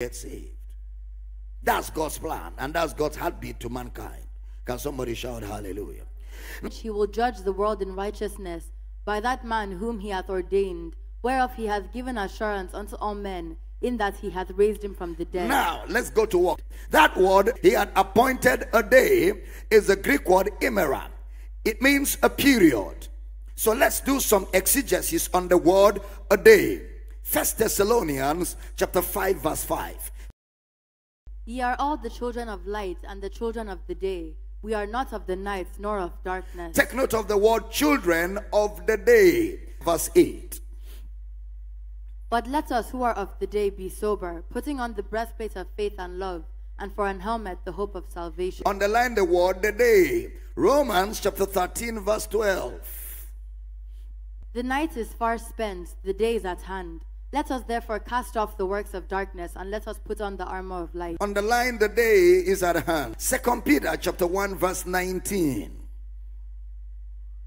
get saved. That's God's plan, and that's God's heartbeat to mankind. Can somebody shout hallelujah? he will judge the world in righteousness by that man whom he hath ordained, whereof he hath given assurance unto all men, in that he hath raised him from the dead. Now, let's go to work. That word, he had appointed a day, is the Greek word imera. It means a period. So let's do some exegesis on the word a day. First Thessalonians chapter 5, verse 5. Ye are all the children of light and the children of the day. We are not of the night nor of darkness. Take note of the word children of the day. Verse 8. But let us who are of the day be sober, putting on the breastplate of faith and love, and for an helmet the hope of salvation. Underline the word the day. Romans chapter 13, verse 12. The night is far spent, the day is at hand. Let us therefore cast off the works of darkness, and let us put on the armor of light. Underline the day is at hand. Second Peter chapter 1, verse 19.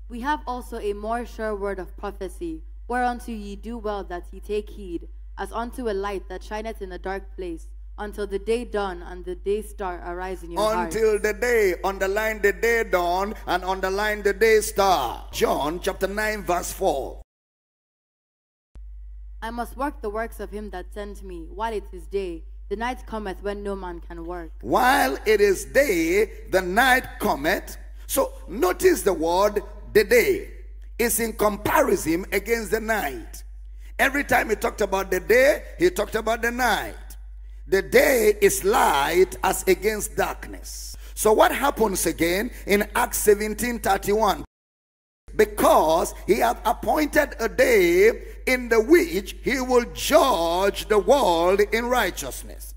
We have also a more sure word of prophecy, whereunto ye do well that ye take heed, as unto a light that shineth in a dark place, until the day dawn and the day star arise in your heart. Until the day, underline the day dawn and underline the day star. John chapter 9, verse 4. I must work the works of him that sent me, while it is day. The night cometh when no man can work. While it is day, the night cometh. So notice the word the day is in comparison against the night. Every time he talked about the day, he talked about the night. The day is light as against darkness. So what happens again in Acts 17 31? Because he hath appointed a day in the which he will judge the world in righteousness.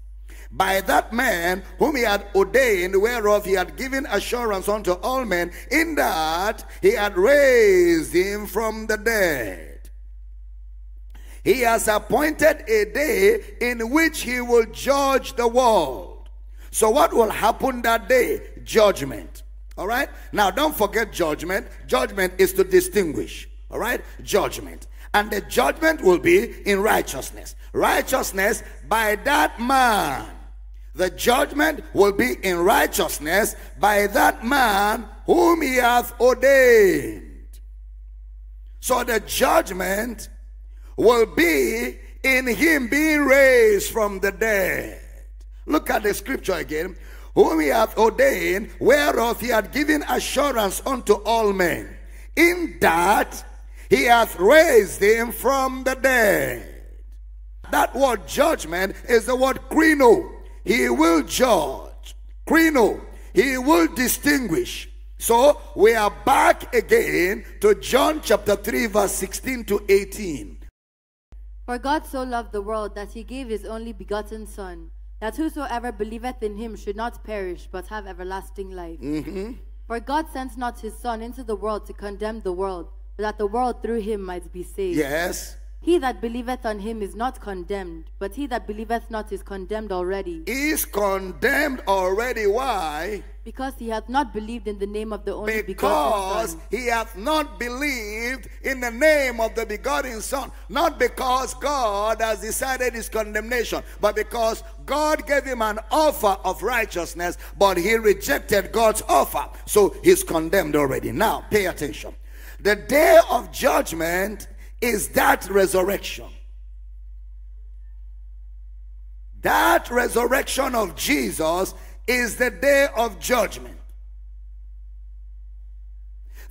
By that man whom he had ordained, whereof he had given assurance unto all men, in that he had raised him from the dead. He has appointed a day in which he will judge the world. So, what will happen that day? Judgment. All right? Now, don't forget judgment. Judgment is to distinguish. All right? Judgment. And the judgment will be in righteousness. Righteousness by that man. The judgment will be in righteousness by that man whom he hath ordained. So the judgment will be in him being raised from the dead. Look at the scripture again. Whom he hath ordained, whereof he had given assurance unto all men, in that he hath raised him from the dead. That word judgment is the word krino. He will judge. Krino. He will distinguish. So we are back again to John chapter 3 verse 16 to 18. For God so loved the world that he gave his only begotten Son, that whosoever believeth in him should not perish, but have everlasting life. Mm-hmm. For God sent not his Son into the world to condemn the world, that the world through him might be saved. Yes. He that believeth on him is not condemned, but he that believeth not is condemned already, Is condemned already. Why? because he hath not believed in the name of the only begotten Because he hath not believed in the name of the begotten Son. Not because God has decided his condemnation, but because God gave him an offer of righteousness, but he rejected God's offer. So he's condemned already. Now, pay attention. The day of judgment is that resurrection. That resurrection of Jesus is the day of judgment.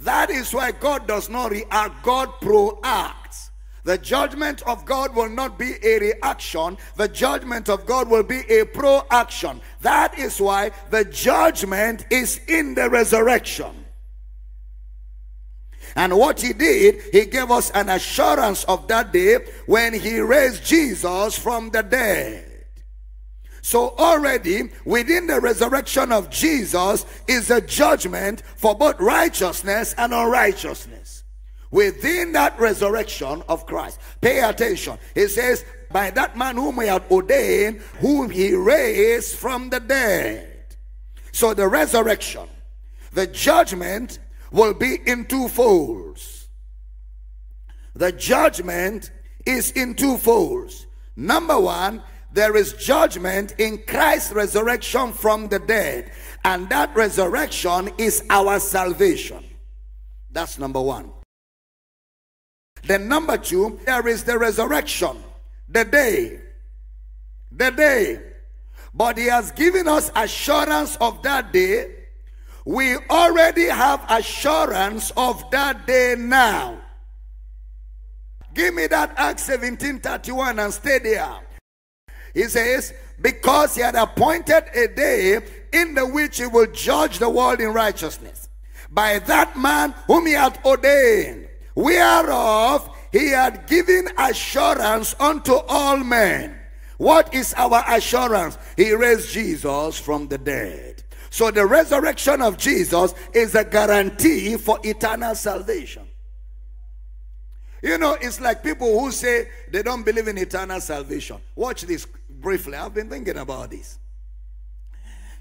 That is why God does not react, God proacts. The judgment of God will not be a reaction, the judgment of God will be a proaction. That is why the judgment is in the resurrection. And what he did, he gave us an assurance of that day when he raised Jesus from the dead. So already within the resurrection of Jesus is a judgment for both righteousness and unrighteousness. Within that resurrection of Christ. Pay attention. He says, by that man whom he had ordained, whom he raised from the dead. So the resurrection, the judgment will be in two folds. The judgment is in two folds. Number one, there is judgment in Christ's resurrection from the dead. And that resurrection is our salvation. That's number one. Then, number two, there is the resurrection, the day. The day. But He has given us assurance of that day. We already have assurance of that day now. Give me that Acts 17 31 and stay there. He says, Because he had appointed a day in the which he will judge the world in righteousness by that man whom he had ordained, whereof he had given assurance unto all men. What is our assurance? He raised Jesus from the dead. So the resurrection of Jesus is a guarantee for eternal salvation. You know, it's like people who say they don't believe in eternal salvation. Watch this briefly. I've been thinking about this.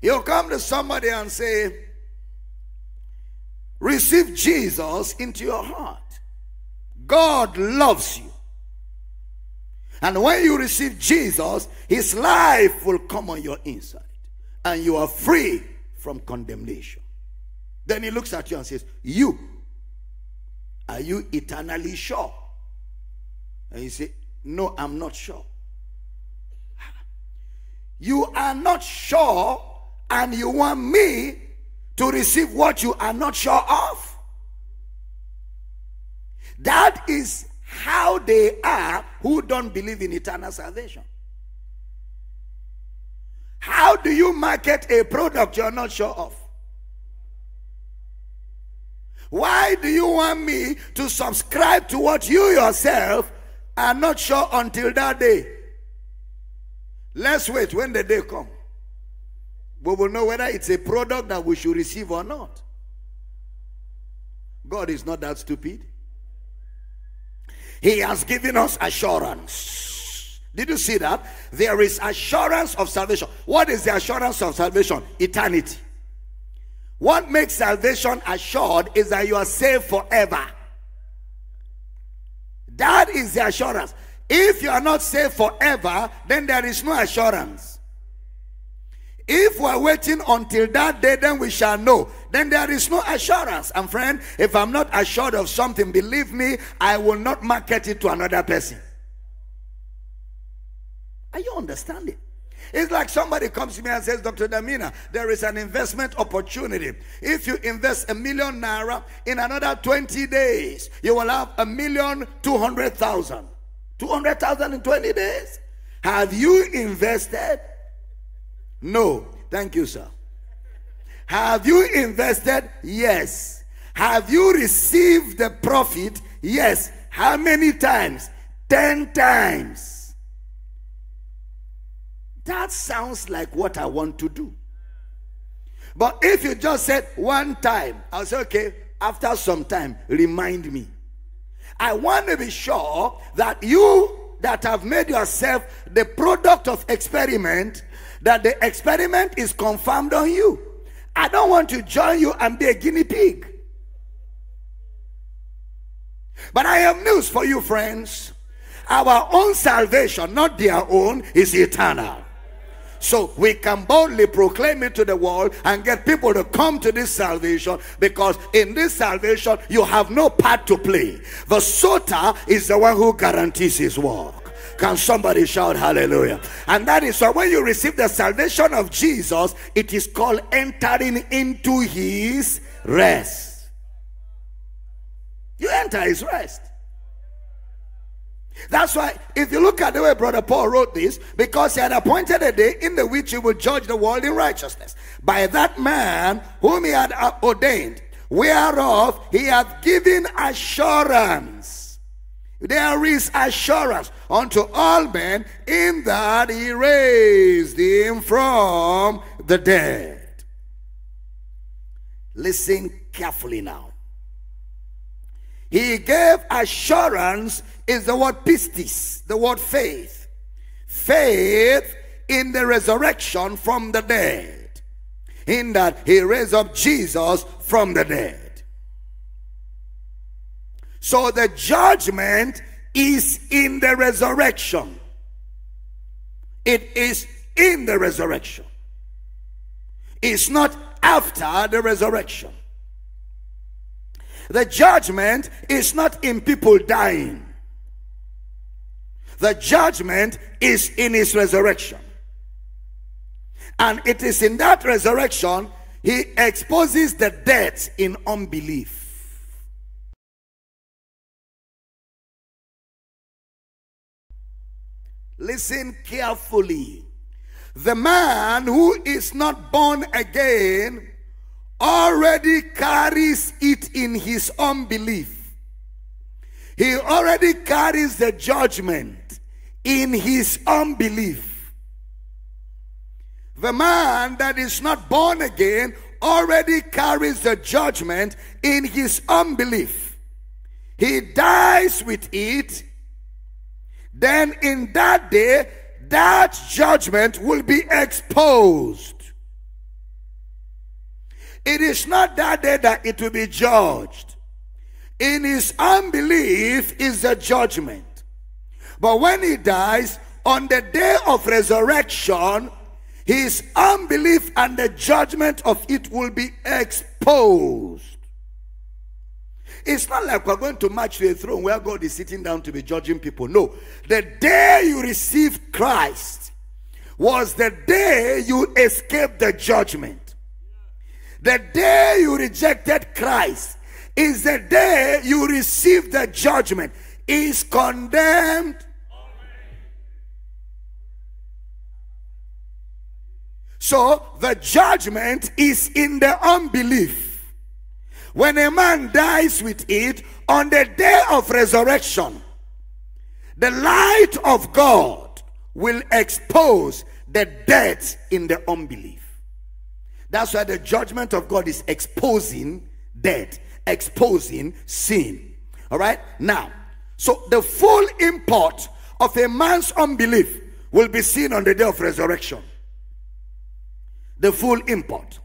You come to somebody and say, Receive Jesus into your heart. God loves you. And when you receive Jesus, his life will come on your inside. And you are free from condemnation. Then he looks at you and says, You, are you eternally sure? And you say, No, I'm not sure. You are not sure, and you want me to receive what you are not sure of. That is how they are who don't believe in eternal salvation. How do you market a product you're not sure of? Why do you want me to subscribe to what you yourself are not sure until that day? Let's wait when the day comes. We will know whether it's a product that we should receive or not. God is not that stupid. He has given us assurance. Did you see that? There is assurance of salvation. What is the assurance of salvation? Eternity. What makes salvation assured is that you are saved forever. That is the assurance. If you are not saved forever, then there is no assurance. If we are waiting until that day, then we shall know. Then there is no assurance. And friend, if I'm not assured of something, believe me, I will not market it to another person. Are you understanding? It's like somebody comes to me and says, Dr. Damina, there is an investment opportunity. If you invest a million naira in another 20 days, you will have a million two hundred thousand. 200,000 in 20 days? Have you invested? No. Thank you, sir. Have you invested? Yes. Have you received the profit? Yes. How many times? 10 times. That sounds like what I want to do. But if you just said one time, I'll say, okay, after some time, remind me. I want to be sure that you that have made yourself the product of experiment, that the experiment is confirmed on you. I don't want to join you and be a guinea pig. But I have news for you, friends. Our own salvation, not their own, is eternal. So we can boldly proclaim it to the world and get people to come to this salvation because in this salvation you have no part to play. The soter is the one who guarantees his work. Can somebody shout hallelujah? And that is why when you receive the salvation of Jesus, it is called entering into his rest. You enter his rest. That's why, if you look at the way Brother Paul wrote this, because he had appointed a day in the which he would judge the world in righteousness by that man whom he had ordained, whereof he hath given assurance. There is assurance unto all men in that he raised him from the dead. Listen carefully now. He gave assurance is the word pistis, the word faith. Faith in the resurrection from the dead. In that he raised up Jesus from the dead. So the judgment is in the resurrection. It is in the resurrection. It's not after the resurrection. The judgment is not in people dying. The judgment is in his resurrection. And it is in that resurrection he exposes the dead in unbelief. Listen carefully. The man who is not born again already carries it in his unbelief. He already carries the judgment in his unbelief. The man that is not born again already carries the judgment in his unbelief. He dies with it then in that day, that judgment will be exposed. It is not that day that it will be judged. In his unbelief is the judgment. But when he dies, on the day of resurrection, his unbelief and the judgment of it will be exposed. It's not like we're going to march to a throne where God is sitting down to be judging people. No. The day you received Christ was the day you escaped the judgment. The day you rejected Christ is the day you received the judgment. Is condemned. So the judgment is in the unbelief. When a man dies with it, on the day of resurrection, the light of God will expose the death in the unbelief. That's why the judgment of God is exposing death, exposing sin. All right? Now, so the full import of a man's unbelief will be seen on the day of resurrection. The full import.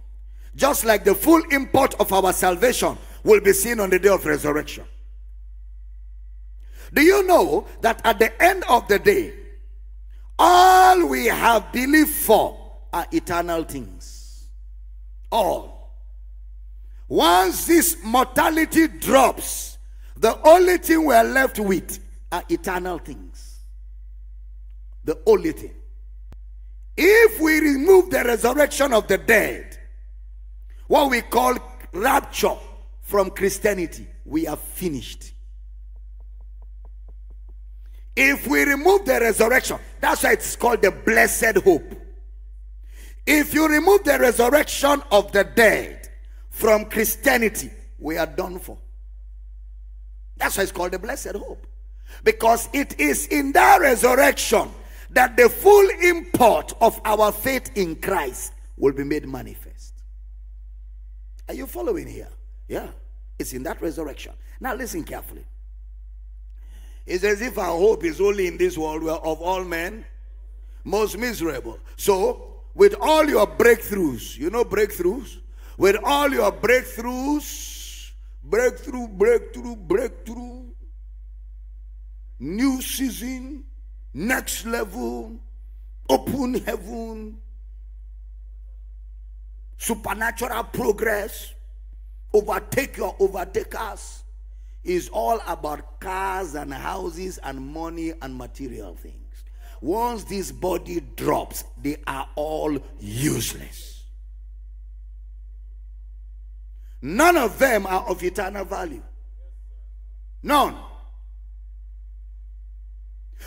Just like the full import of our salvation will be seen on the day of resurrection. Do you know that at the end of the day, all we have believed for are eternal things? All. Once this mortality drops, the only thing we are left with are eternal things. The only thing. If we remove the resurrection of the dead, what we call rapture from Christianity, we are finished. If we remove the resurrection, that's why it's called the blessed hope. If you remove the resurrection of the dead from Christianity, we are done for. That's why it's called the blessed hope. Because it is in that resurrection that the full import of our faith in Christ will be made manifest. Are you following here? Yeah. It's in that resurrection. Now listen carefully. It's as if our hope is only in this world where of all men most miserable. So, with all your breakthroughs, you know breakthroughs? With all your breakthroughs, breakthrough, breakthrough, breakthrough, new season, next level, open heaven, supernatural progress, overtake your overtakers, is all about cars and houses and money and material things. Once this body drops, they are all useless. None of them are of eternal value. None.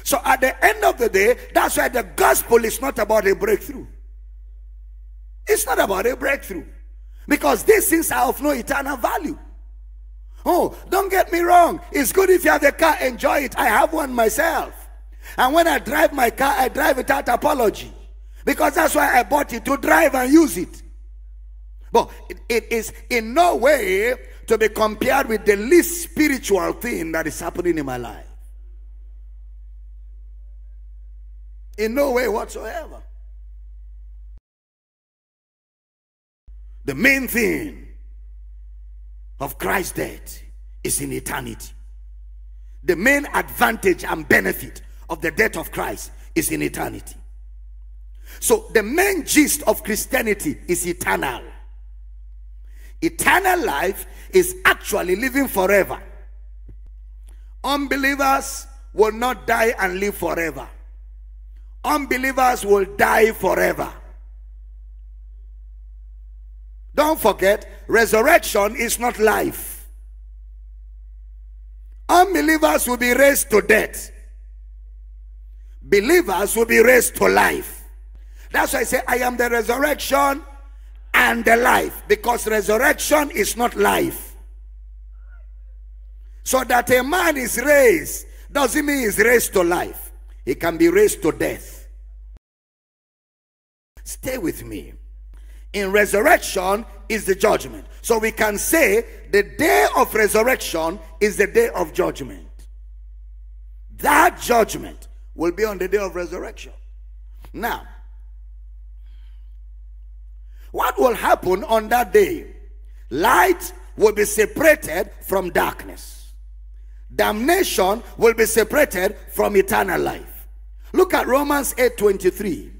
So at the end of the day, that's why the gospel is not about a breakthrough. It's not about a breakthrough. Because these things are of no eternal value. Oh, don't get me wrong. It's good if you have a car, enjoy it. I have one myself. And when I drive my car, I drive without apology. Because that's why I bought it to drive and use it. But it, it is in no way to be compared with the least spiritual thing that is happening in my life. In no way whatsoever. The main thing of Christ's death is in eternity. The main advantage and benefit of the death of Christ is in eternity. So the main gist of Christianity is eternal. Eternal life is actually living forever. Unbelievers will not die and live forever. Unbelievers will die forever. Don't forget, resurrection is not life. Unbelievers will be raised to death. Believers will be raised to life. That's why I say, I am the resurrection and the life. Because resurrection is not life. So that a man is raised doesn't mean he's raised to life. He can be raised to death. Stay with me. In resurrection is the judgment. So we can say the day of resurrection is the day of judgment. That judgment will be on the day of resurrection. Now, what will happen on that day? Light will be separated from darkness. Damnation will be separated from eternal life. Look at Romans 8 23.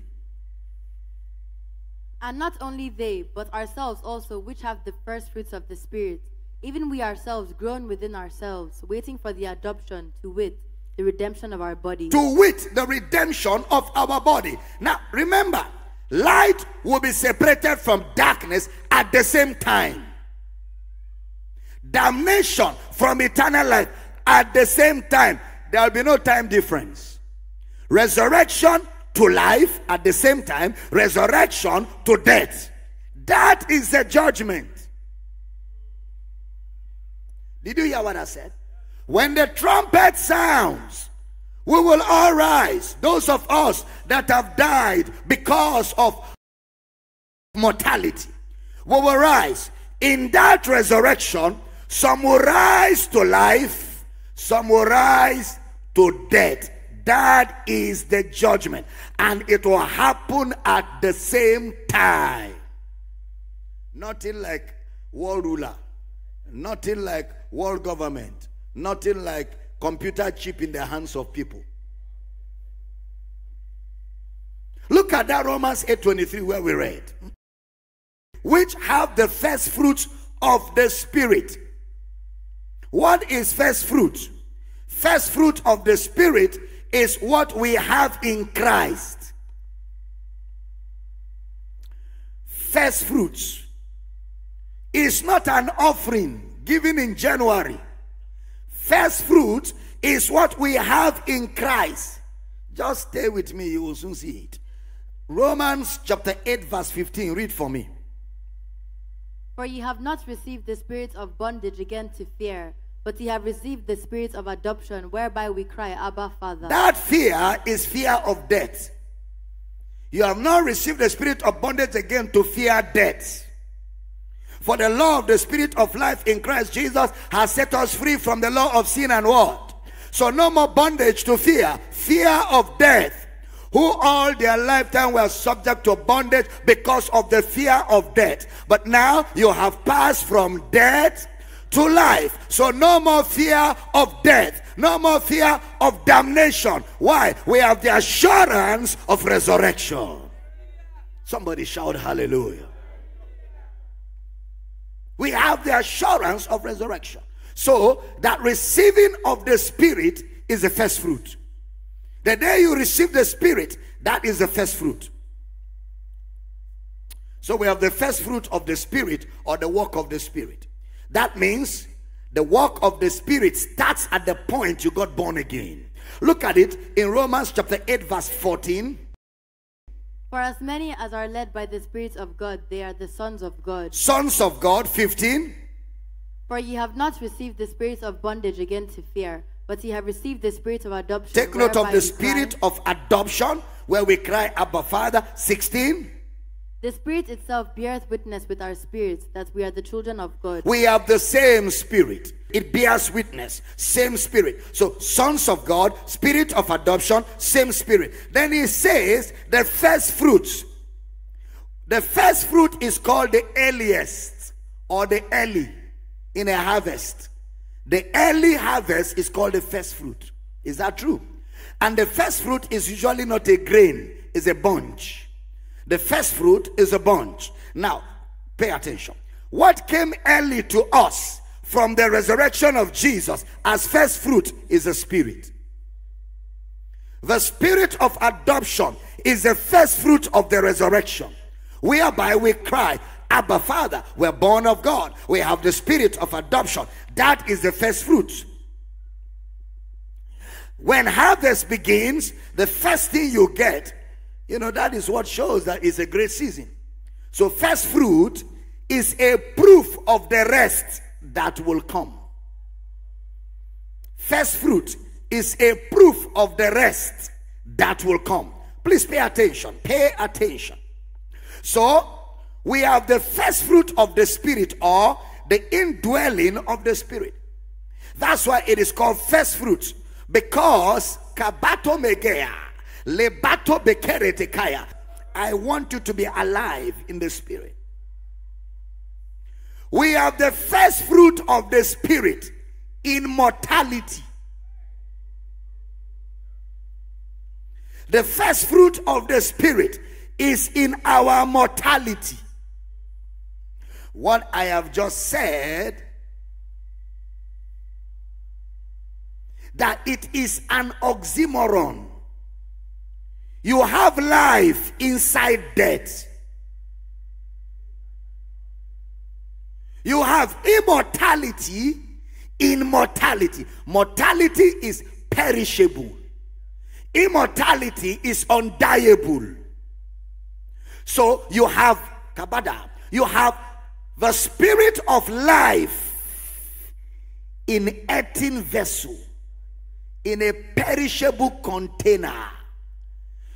And not only they, but ourselves also, which have the first fruits of the Spirit, even we ourselves groan within ourselves, waiting for the adoption, to wit, the redemption of our body. To wit, the redemption of our body. Now, remember, light will be separated from darkness at the same time. Damnation from eternal life at the same time. There will be no time difference. Resurrection to life at the same time, resurrection to death. That is the judgment. Did you hear what I said? When the trumpet sounds, we will all rise. Those of us that have died because of mortality, we will rise. In that resurrection, some will rise to life, some will rise to death. That is the judgment. And it will happen at the same time. Nothing like world ruler. Nothing like world government. Nothing like computer chip in the hands of people. Look at that Romans 8:23 where we read. Which have the first fruits of the spirit. What is first fruit? First fruit of the spirit is what we have in Christ. First fruits is not an offering given in January. First fruit is what we have in Christ. Just stay with me, you will soon see it. Romans chapter 8, verse 15. Read for me. For ye have not received the spirit of bondage again to fear, but ye have received the spirit of adoption, whereby we cry, Abba, Father. That fear is fear of death. You have not received the spirit of bondage again to fear death. For the law of the spirit of life in Christ Jesus has set us free from the law of sin and what? So no more bondage to fear. Fear of death. Who all their lifetime were subject to bondage because of the fear of death. But now you have passed from death to life. So no more fear of death. No more fear of damnation. Why? We have the assurance of resurrection. Somebody shout hallelujah. We have the assurance of resurrection. So that receiving of the Spirit is the first fruit. The day you receive the Spirit, that is the first fruit. So we have the first fruit of the Spirit or the work of the Spirit. That means the work of the Spirit starts at the point you got born again. Look at it in Romans chapter 8, verse 14. For as many as are led by the Spirit of God, they are the sons of God. Sons of God, 15. For ye have not received the spirit of bondage again to fear, but ye have received the spirit of adoption. Take note of the spirit cry- of adoption where we cry, Abba Father, 16. The Spirit itself beareth witness with our spirits that we are the children of God. We have the same spirit. It bears witness. Same spirit. So, sons of God, spirit of adoption, same spirit. Then he says the first fruits. The first fruit is called the earliest or the early in a harvest. The early harvest is called the first fruit. Is that true? And the first fruit is usually not a grain, it's a bunch. The first fruit is a bunch. Now, pay attention. What came early to us from the resurrection of Jesus as first fruit is the spirit. The spirit of adoption is the first fruit of the resurrection, whereby we cry, Abba Father, we're born of God. We have the spirit of adoption. That is the first fruit. When harvest begins, the first thing you get, you know, that is what shows that it's a great season. So, first fruit is a proof of the rest that will come. First fruit is a proof of the rest that will come. Please pay attention. Pay attention. So, we have the first fruit of the Spirit or the indwelling of the Spirit. That's why it is called first fruit because kabato megea lebato bekeretekaya. I want you to be alive in the Spirit. We have the first fruit of the Spirit immortality. The first fruit of the Spirit is in our mortality. What I have just said, that it is an oxymoron. You have life inside death. You have immortality in mortality. Mortality is perishable. Immortality is undiable. So you have kabada. You have the spirit of life in earthen vessel, in a perishable container.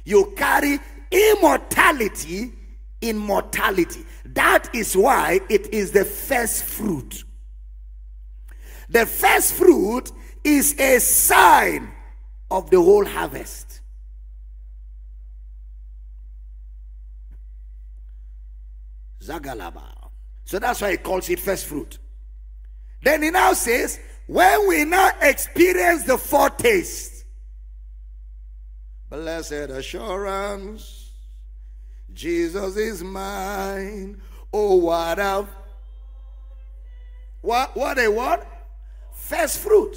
You carry immortality in mortality. That is why it is the first fruit. The first fruit is a sign of the whole harvest. Zagalaba. So that's why he calls it first fruit. Then he now says, when we now experience the foretaste, blessed assurance, Jesus is mine. Oh, what a what what a what? First fruit.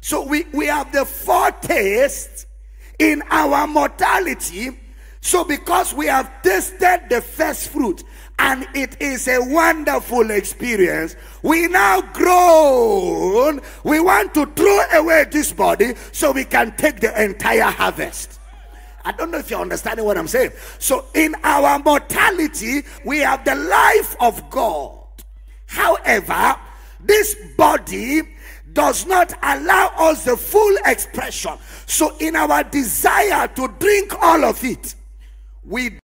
So we, we have the foretaste in our mortality. So because we have tasted the first fruit and it is a wonderful experience, we now groan. We want to throw away this body so we can take the entire harvest. I don't know if you're understanding what I'm saying. So, in our mortality, we have the life of God. However, this body does not allow us the full expression. So, in our desire to drink all of it, we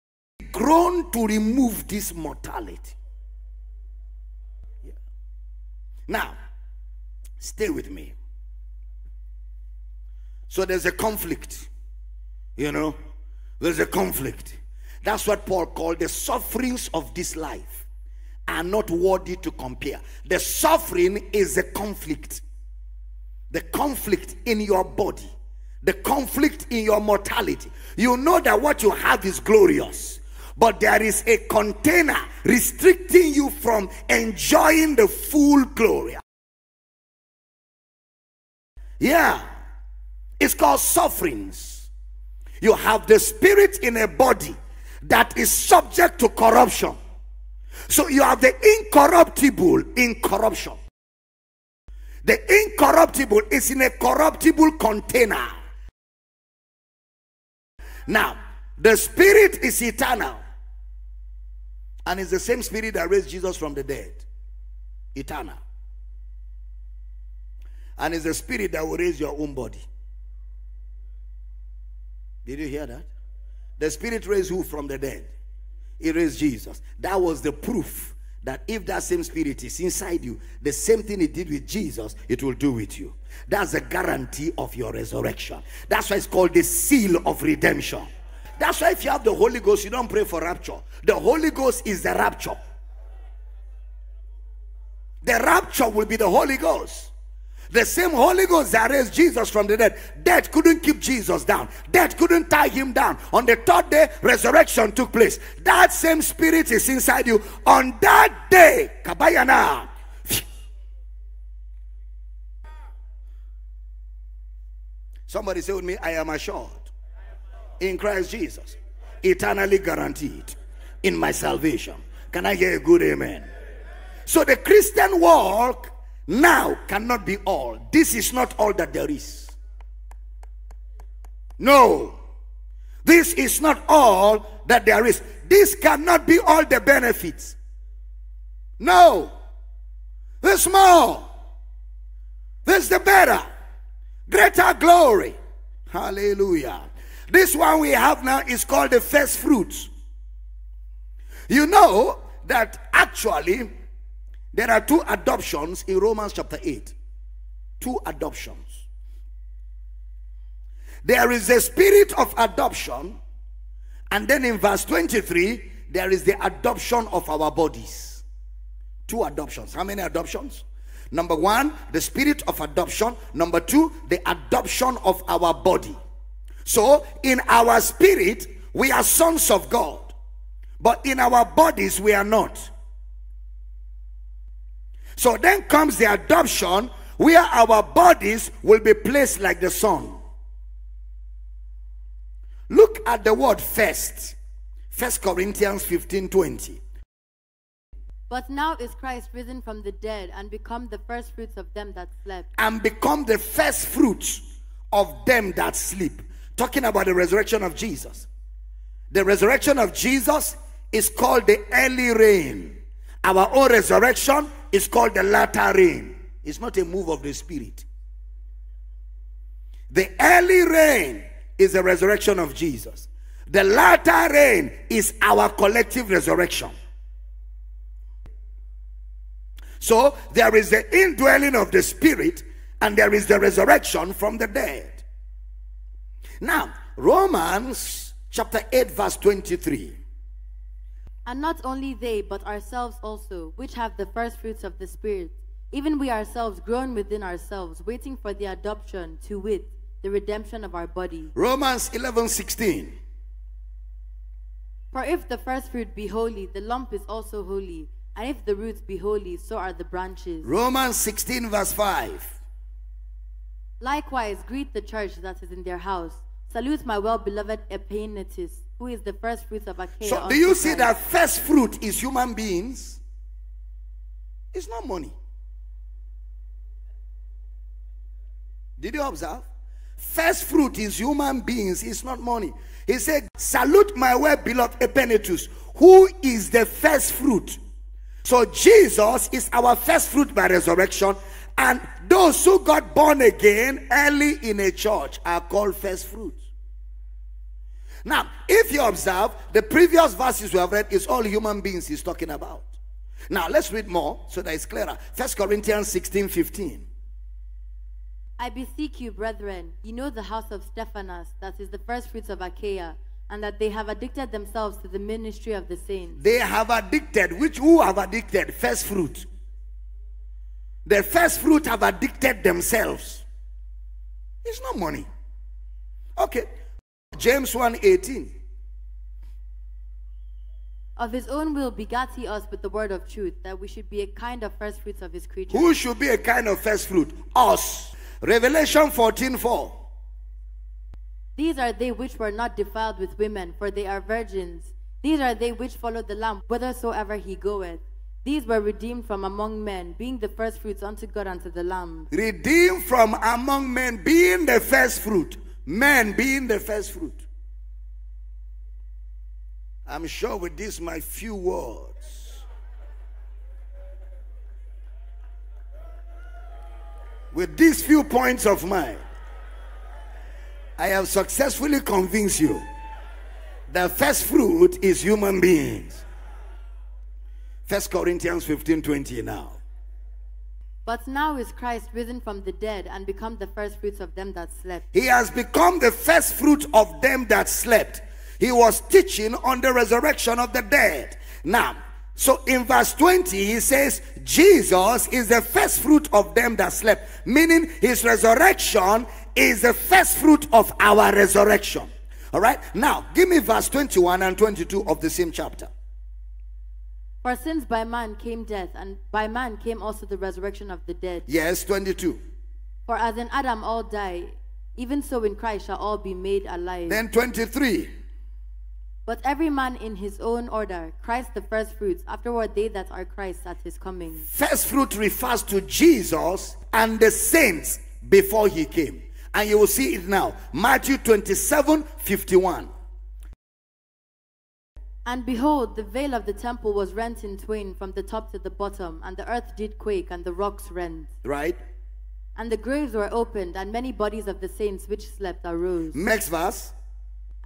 groan to remove this mortality. Yeah. Now, stay with me. So, there's a conflict you know, there's a conflict. That's what Paul called the sufferings of this life are not worthy to compare. The suffering is a conflict. The conflict in your body, the conflict in your mortality. You know that what you have is glorious, but there is a container restricting you from enjoying the full glory. Yeah, it's called sufferings. You have the spirit in a body that is subject to corruption. So you have the incorruptible in corruption. The incorruptible is in a corruptible container. Now, the spirit is eternal. And it's the same spirit that raised Jesus from the dead. Eternal. And it's the spirit that will raise your own body. Did you hear that? The Spirit raised who from the dead? He raised Jesus. That was the proof that if that same Spirit is inside you, the same thing it did with Jesus, it will do with you. That's a guarantee of your resurrection. That's why it's called the seal of redemption. That's why if you have the Holy Ghost, you don't pray for rapture. The Holy Ghost is the rapture. The rapture will be the Holy Ghost. The same Holy Ghost that raised Jesus from the dead. Death couldn't keep Jesus down. Death couldn't tie him down. On the third day, resurrection took place. That same spirit is inside you. On that day, Kabayana. Somebody say with me, I am assured in Christ Jesus, eternally guaranteed in my salvation. Can I hear a good amen? So the Christian walk now cannot be all. This is not all that there is. No. This is not all that there is. This cannot be all the benefits. No. There's more. There's the better. Greater glory. Hallelujah. This one we have now is called the first fruits. You know that actually there are two adoptions in Romans chapter 8. Two adoptions. There is a spirit of adoption, and then in verse 23, there is the adoption of our bodies. Two adoptions. How many adoptions? Number one, the spirit of adoption. Number two, the adoption of our body. So, in our spirit, we are sons of God, but in our bodies, we are not. So then comes the adoption where our bodies will be placed like the son. Look at the word first. First Corinthians 15 20. But now is Christ risen from the dead and become the first fruits of them that slept. And become the first fruits of them that sleep. Talking about the resurrection of Jesus. The resurrection of Jesus is called the early rain. Our own resurrection is called the latter rain. It's not a move of the spirit. The early rain is the resurrection of Jesus. The latter rain is our collective resurrection. So there is the indwelling of the spirit and there is the resurrection from the dead. Now, Romans chapter 8, verse 23. And not only they, but ourselves also, which have the first fruits of the Spirit, even we ourselves groan within ourselves, waiting for the adoption, to wit, the redemption of our body. Romans 11, 16. For if the first fruit be holy, the lump is also holy. And if the roots be holy, so are the branches. Romans 16, verse 5. Likewise, greet the church that is in their house. Salute my well beloved Epaenetus, who is the first fruits of Achaia. So, do you see Christ. that first fruit is human beings? It's not money. Did you observe? First fruit is human beings, it's not money. He said, Salute my well beloved Epaenetus, who is the first fruit. So, Jesus is our first fruit by resurrection, and those who got born again early in a church are called first fruits. Now, if you observe, the previous verses we have read is all human beings he's talking about. Now, let's read more so that it's clearer. First Corinthians 16 15. I beseech you, brethren, you know the house of Stephanas, that is the first fruits of Achaia, and that they have addicted themselves to the ministry of the saints. They have addicted, which who have addicted? First fruit. The first fruit have addicted themselves. It's not money. Okay. James 1 18. Of his own will begat he us with the word of truth, that we should be a kind of first fruits of his creatures. Who should be a kind of first fruit? Us. Revelation 14 4. These are they which were not defiled with women, for they are virgins. These are they which follow the Lamb whithersoever he goeth. These were redeemed from among men, being the first fruits unto God and to the Lamb. redeemed from among men being the first fruit men being the first fruit. I'm sure with this my few words. With these few points of mine i have successfully convinced you the first fruit is human beings. First corinthians 15 20 now But now is Christ risen from the dead and become the first fruits of them that slept. He has become the first fruit of them that slept. He was teaching on the resurrection of the dead. Now, So in verse 20, he says, Jesus is the first fruit of them that slept, meaning his resurrection is the first fruit of our resurrection. All right, now give me verse 21 and 22 of the same chapter. For since by man came death, and by man came also the resurrection of the dead. Yes, 22. For as in Adam all die, even so in Christ shall all be made alive. Then 23. But every man in his own order, Christ the first fruits, afterward they that are Christ at his coming. First fruit refers to Jesus and the saints before he came. And you will see it now. Matthew 27 51. And behold, the veil of the temple was rent in twain from the top to the bottom, and the earth did quake, and the rocks rent. Right? And the graves were opened, and many bodies of the saints which slept arose, Next verse.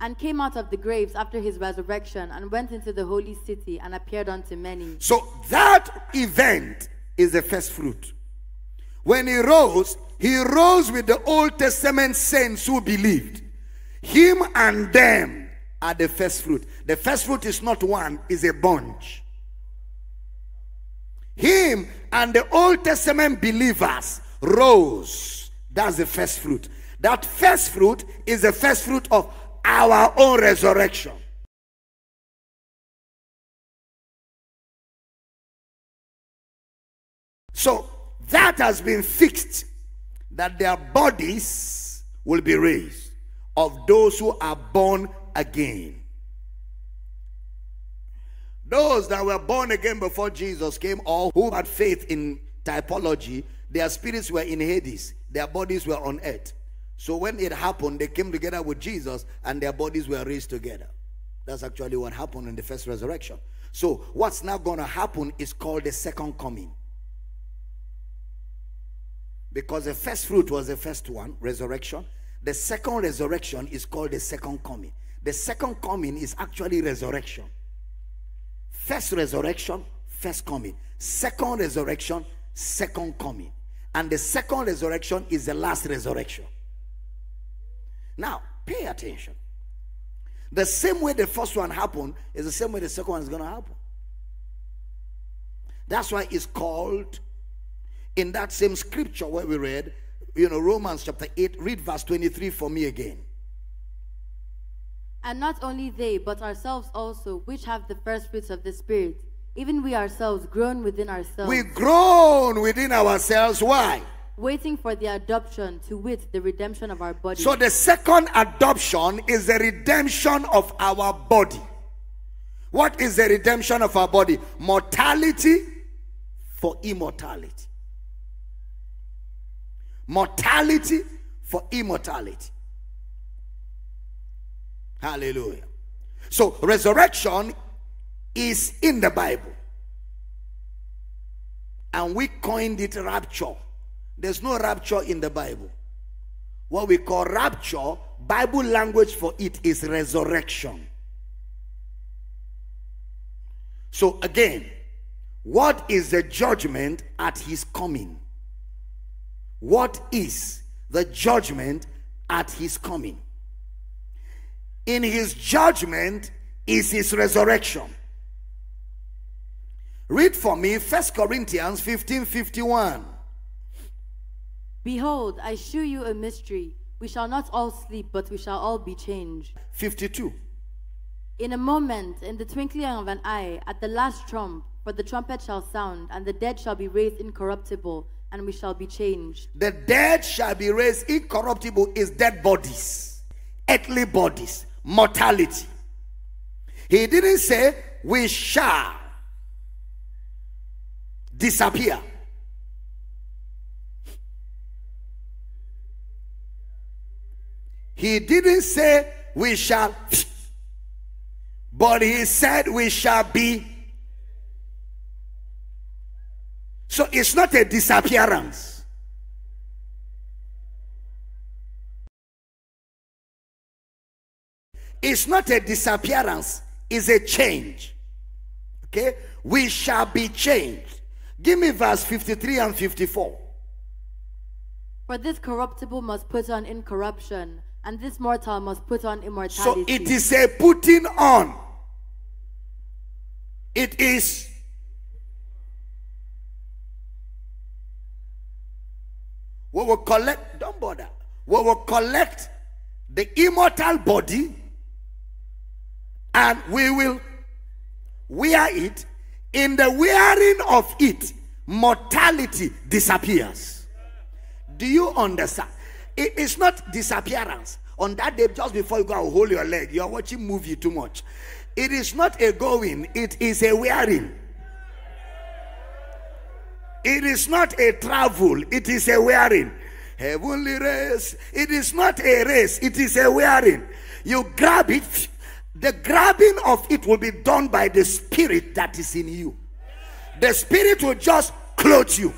and came out of the graves after his resurrection, and went into the holy city, and appeared unto many. So that event is the first fruit. When he rose, he rose with the Old Testament saints who believed. Him and them are the first fruit. The first fruit is not one, is a bunch. Him and the Old Testament believers rose. That's the first fruit. That first fruit is the first fruit of our own resurrection. So that has been fixed that their bodies will be raised of those who are born again. Those that were born again before Jesus came, or who had faith in typology, their spirits were in Hades, their bodies were on earth. So when it happened, they came together with Jesus and their bodies were raised together. That's actually what happened in the first resurrection. So what's now going to happen is called the second coming. Because the first fruit was the first one, resurrection. The second resurrection is called the second coming. The second coming is actually resurrection. First resurrection, first coming. Second resurrection, second coming. And the second resurrection is the last resurrection. Now, pay attention. The same way the first one happened is the same way the second one is going to happen. That's why it's called in that same scripture where we read, you know, Romans chapter 8, read verse 23 for me again. And not only they, but ourselves also, which have the first fruits of the Spirit, even we ourselves groan within ourselves, We groan within ourselves. Why? waiting for the adoption, to wit, the redemption of our body. So the second adoption is the redemption of our body. What is the redemption of our body? Mortality for immortality. Mortality for immortality. Hallelujah. So resurrection is in the Bible. And we coined it rapture. There's no rapture in the Bible. What we call rapture, Bible language for it is resurrection. So again, what is the judgment at his coming? What is the judgment at his coming? In his judgment is his resurrection. Read for me First Corinthians 15 51. Behold, I shew you a mystery. We shall not all sleep, but we shall all be changed. 52. In a moment, in the twinkling of an eye, at the last trump, for the trumpet shall sound, and the dead shall be raised incorruptible, and we shall be changed. The dead shall be raised incorruptible is dead bodies, earthly bodies, mortality. He didn't say we shall disappear. He didn't say we shall, but he said we shall be. So it's not a disappearance. It's not a disappearance, it's a change. Okay? We shall be changed. Give me verse 53 and 54. For this corruptible must put on incorruption, and this mortal must put on immortality. So it is a putting on. It is. We will collect, don't bother. We will collect the immortal body and we will wear it. In the wearing of it, mortality disappears. Do you understand? It is not disappearance. On that day, just before you go hold your leg, you're watching movie too much. It is not a going, it is a wearing. It is not a travel, it is a wearing. Heavenly race, it is not a race, it is a wearing. You grab it, the grabbing of it will be done by the spirit that is in you. The spirit will just clothe you.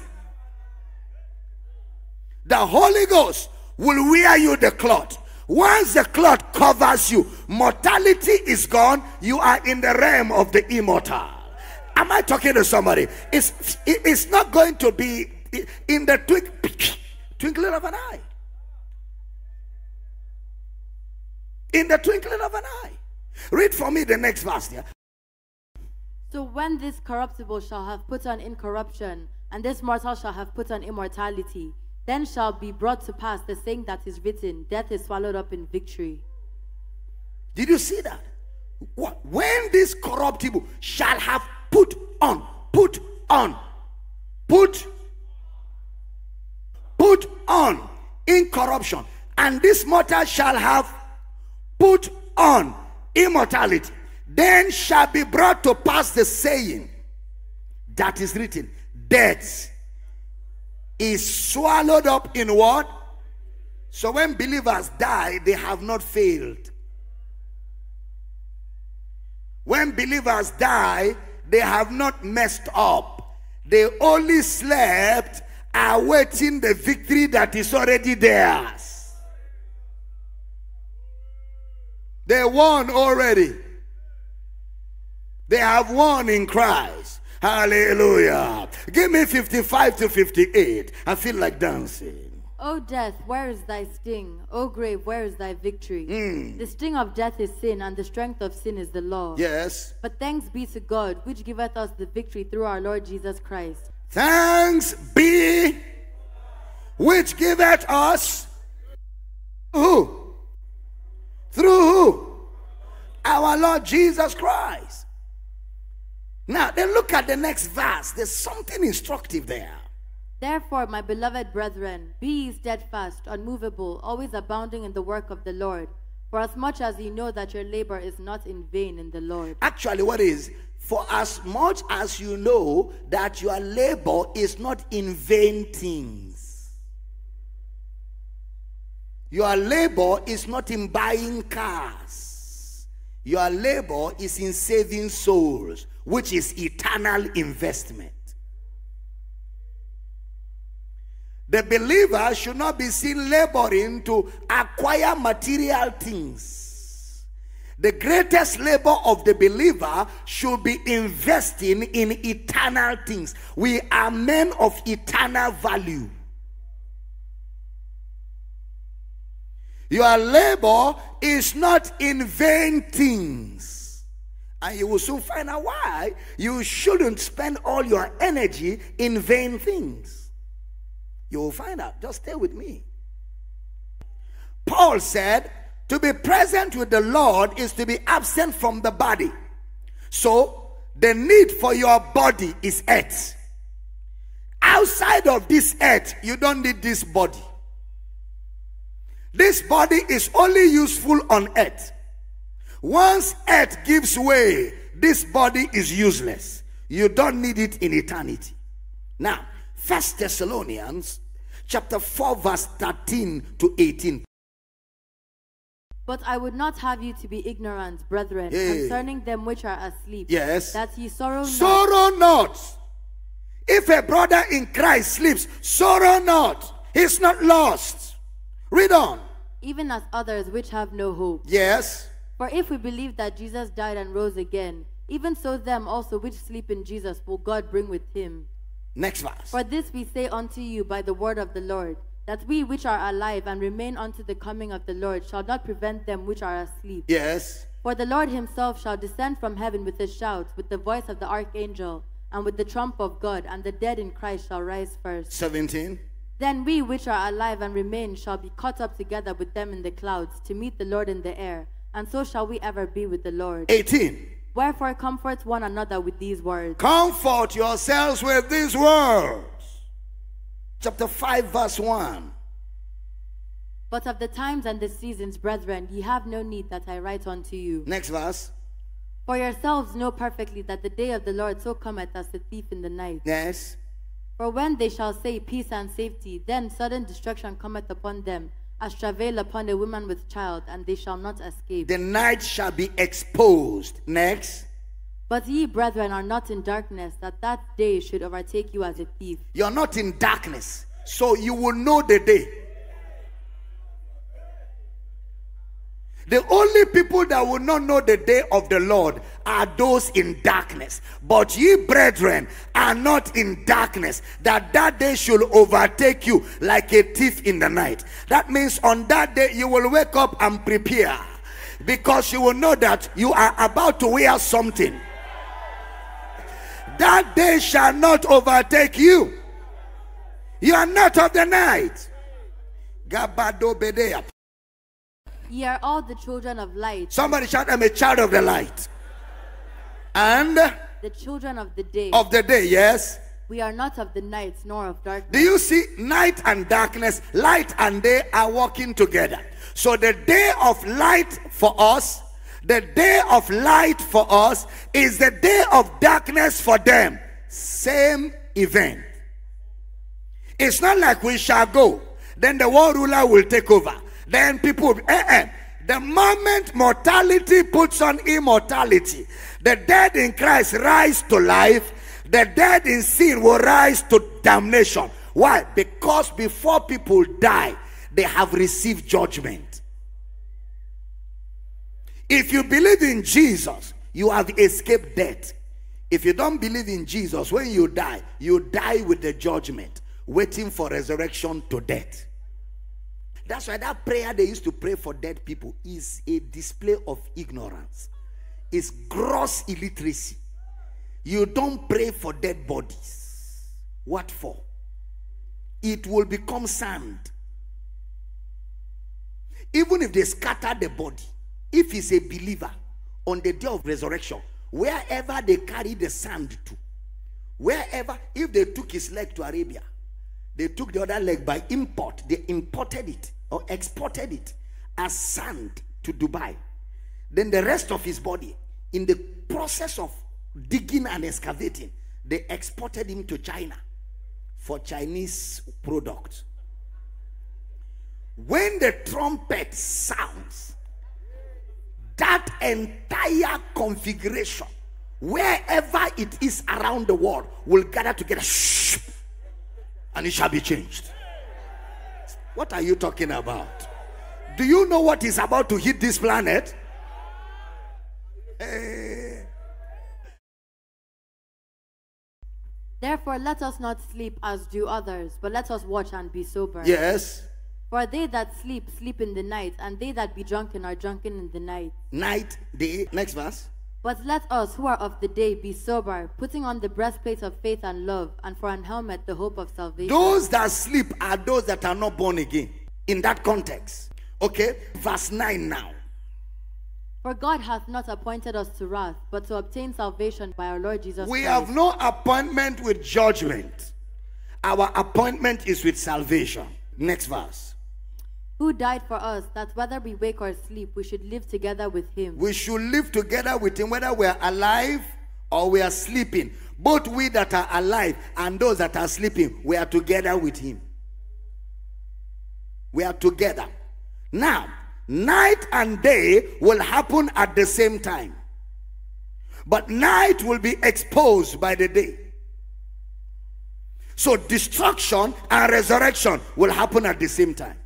The Holy Ghost will wear you the cloth. Once the cloth covers you, mortality is gone. You are in the realm of the immortal. Am I talking to somebody? It's, it's not going to be in the twink, twinkling of an eye. In the twinkling of an eye. Read for me the next verse here. So when this corruptible shall have put on incorruption, and this mortal shall have put on immortality, then shall be brought to pass the saying that is written, Death is swallowed up in victory. Did you see that? What? When this corruptible shall have put on, put on, put, put on incorruption, and this mortal shall have put on immortality, then shall be brought to pass the saying that is written, Death is swallowed up in what? So when believers die, they have not failed. When believers die, they have not messed up. They only slept, awaiting the victory that is already theirs. They won already. They have won in Christ. Hallelujah. Give me 55 to 58. I feel like dancing. O death, where is thy sting? O grave, where is thy victory? Hmm. The sting of death is sin, and the strength of sin is the law. Yes. But thanks be to God, which giveth us the victory through our Lord Jesus Christ. Thanks be which giveth us who? Through who? Our Lord Jesus Christ. Now, then look at the next verse. There's something instructive there. Therefore, my beloved brethren, be steadfast, unmovable, always abounding in the work of the Lord. For as much as you know that your labor is not in vain in the Lord. Actually, what is? For as much as you know that your labor is not in vain things. Your labor is not in buying cars. Your labor is in saving souls, which is eternal investment. The believer should not be seen laboring to acquire material things. The greatest labor of the believer should be investing in eternal things. We are men of eternal value. Your labor is not in vain things. And you will soon find out why you shouldn't spend all your energy in vain things. You will find out. Just stay with me. Paul said, to be present with the Lord is to be absent from the body. So, the need for your body is earth. Outside of this earth, you don't need this body. This body is only useful on earth. Once earth gives way, this body is useless. You don't need it in eternity. Now, First Thessalonians chapter 4 verse 13 to 18. But I would not have you to be ignorant, brethren, Hey. concerning them which are asleep. Yes. That ye sorrow not. Sorrow not. If a brother in Christ sleeps, sorrow not. He's not lost. Read on. even as others which have no hope. Yes. For if we believe that Jesus died and rose again, even so them also which sleep in Jesus will God bring with him. Next verse. For this we say unto you by the word of the Lord, that we which are alive and remain unto the coming of the Lord shall not prevent them which are asleep. Yes. For the Lord himself shall descend from heaven with a shout, with the voice of the archangel, and with the trump of God, and the dead in Christ shall rise first. 17. Then we which are alive and remain shall be caught up together with them in the clouds to meet the Lord in the air, and so shall we ever be with the Lord. 18. Wherefore comfort one another with these words. Comfort yourselves with these words. Chapter 5, verse 1. But of the times and the seasons, brethren, ye have no need that I write unto you. Next verse. For yourselves know perfectly that the day of the Lord so cometh as a thief in the night. Yes. For when they shall say peace and safety, then sudden destruction cometh upon them, as travail upon a woman with child, and they shall not escape. The night shall be exposed. Next. But ye, brethren, are not in darkness, that that day should overtake you as a thief. You're not in darkness, so you will know the day. The only people that will not know the day of the Lord are those in darkness. But ye, brethren, are not in darkness, that that day should overtake you like a thief in the night. That means on that day you will wake up and prepare because you will know that you are about to wear something. That day shall not overtake you. You are not of the night. Gabado Bedea. Ye are all the children of light, Somebody shout, I'm a child of the light. And the children of the day. of the day, yes. We are not of the night, nor of darkness. Do you see night and darkness, light and day are working together? So the day of light for us, the day of light for us is the day of darkness for them. Same event. It's not like we shall go, then the world ruler will take over. Then people, eh, eh. the moment mortality puts on immortality, the dead in Christ rise to life, the dead in sin will rise to damnation. Why? Because before people die, they have received judgment. If you believe in Jesus, you have escaped death. If you don't believe in Jesus, when you die, you die with the judgment, waiting for resurrection to death. That's why that prayer they used to pray for dead people is a display of ignorance. It's gross illiteracy. You don't pray for dead bodies. What for? It will become sand. Even if they scatter the body, if he's a believer on the day of resurrection, wherever they carry the sand to, wherever, if they took his leg to Arabia, they took the other leg by import, they imported it or exported it as sand to Dubai. Then the rest of his body, in the process of digging and excavating, they exported him to China for Chinese products. When the trumpet sounds, that entire configuration, wherever it is around the world, will gather together and it shall be changed. What are you talking about? Do you know what is about to hit this planet? Eh, Therefore, let us not sleep as do others, but let us watch and be sober. yes. For they that sleep, sleep in the night, and they that be drunken are drunken in the night. Night, day. Next verse. But let us who are of the day be sober, putting on the breastplate of faith and love, and for an helmet the hope of salvation. Those that sleep are those that are not born again. In that context. Okay. Verse 9 now. For God hath not appointed us to wrath, but to obtain salvation by our Lord Jesus We Christ. have no appointment with judgment. Our appointment is with salvation. Next verse. Who died for us, that whether we wake or sleep, we should live together with him. We should live together with him whether we are alive or we are sleeping. Both we that are alive and those that are sleeping, we are together with him. We are together. Now, night and day will happen at the same time. But night will be exposed by the day. So destruction and resurrection will happen at the same time.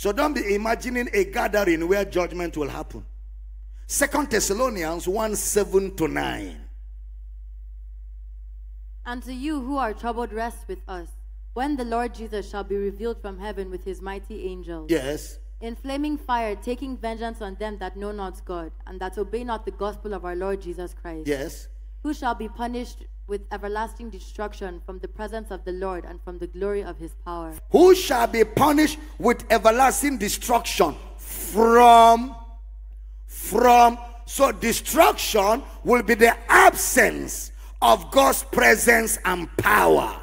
So don't be imagining a gathering where judgment will happen. Second Thessalonians 1 7 to 9. And to you who are troubled, rest with us, when the Lord Jesus shall be revealed from heaven with his mighty angels. Yes. In flaming fire, taking vengeance on them that know not God, and that obey not the gospel of our Lord Jesus Christ. Yes. who shall be punished with everlasting destruction from the presence of the Lord and from the glory of his power. Who shall be punished with everlasting destruction from from so destruction will be the absence of God's presence and power.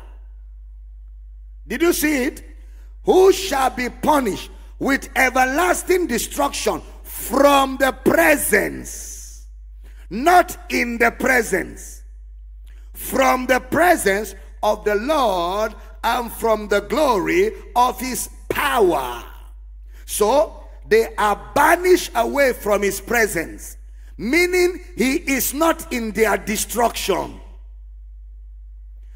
Did you see it? Who shall be punished with everlasting destruction from the presence, not in the presence, from the presence of the Lord and from the glory of his power. So they are banished away from his presence, meaning he is not in their destruction.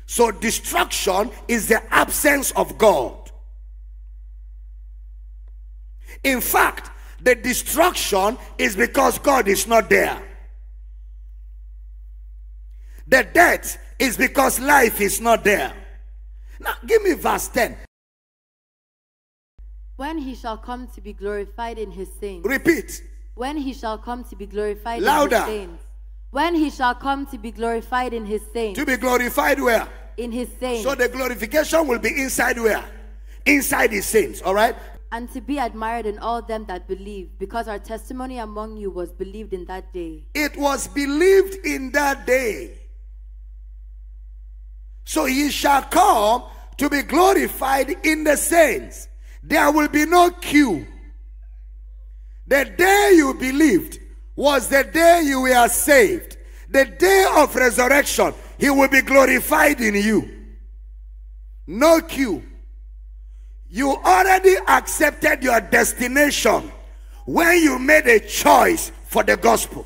So destruction is the absence of God. In fact, the destruction is because God is not there. The death is because life is not there. Now, give me verse 10. When he shall come to be glorified in his saints. Repeat. When he shall come to be glorified Louder. in his saints. When he shall come to be glorified in his saints. To be glorified where? In his saints. So the glorification will be inside where? Inside his saints, all right? and to be admired in all them that believe, because our testimony among you was believed in that day. It was believed in that day. So he shall come to be glorified in the saints. There will be no queue. The day you believed was the day you were saved. The day of resurrection, he will be glorified in you. No queue. You already accepted your destination when you made a choice for the gospel.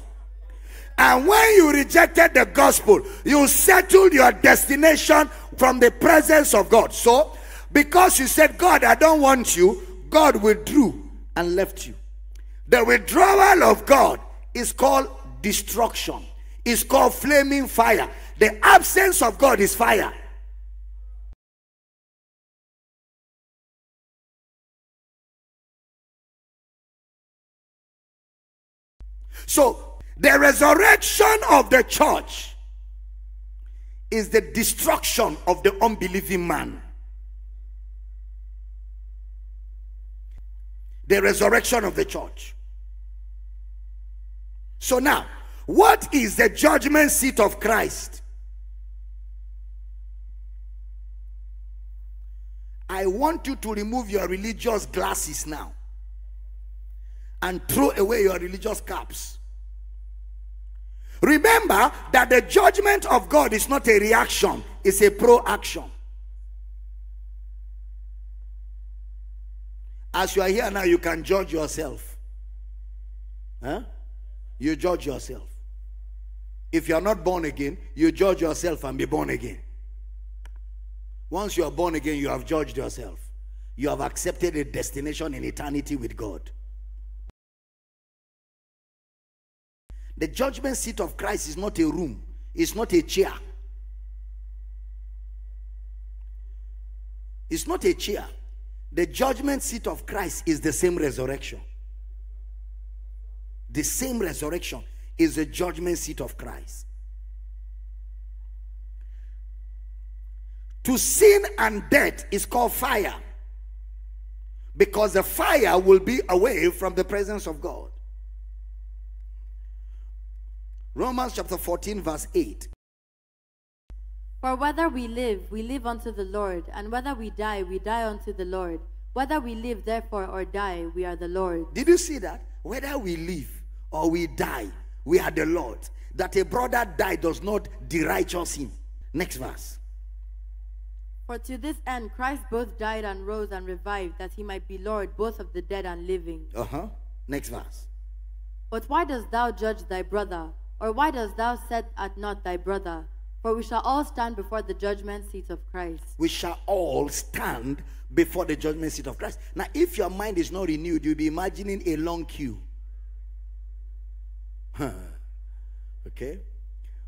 And when you rejected the gospel, you settled your destination from the presence of God. So, because you said, God, I don't want you, God withdrew and left you. The withdrawal of God is called destruction, it's called flaming fire. The absence of God is fire. So, the resurrection of the church is the destruction of the unbelieving man. The resurrection of the church. So now, what is the judgment seat of Christ? I want you to remove your religious glasses now and throw away your religious caps. Remember that the judgment of God is not a reaction, it's a proaction. As you are here now, you can judge yourself. Huh? You judge yourself. If you are not born again, you judge yourself and be born again. Once you are born again, you have judged yourself. You have accepted a destination in eternity with God. The judgment seat of Christ is not a room, it's not a chair. It's not a chair. The judgment seat of Christ is the same resurrection. The same resurrection is the judgment seat of Christ. To sin and death is called fire because the fire will be away from the presence of God. Romans chapter 14, verse 8. For whether we live, we live unto the Lord, and whether we die, we die unto the Lord. Whether we live, therefore, or die, we are the Lord. Did you see that? Whether we live or we die, we are the Lord. That a brother die does not derighteous him. Next verse. For to this end Christ both died and rose and revived, that he might be Lord both of the dead and living. Uh huh. Next verse. But why dost thou judge thy brother? Or why dost thou set at naught thy brother? For we shall all stand before the judgment seat of Christ. We shall all stand before the judgment seat of Christ. Now, if your mind is not renewed, you'll be imagining a long queue. Huh. Okay?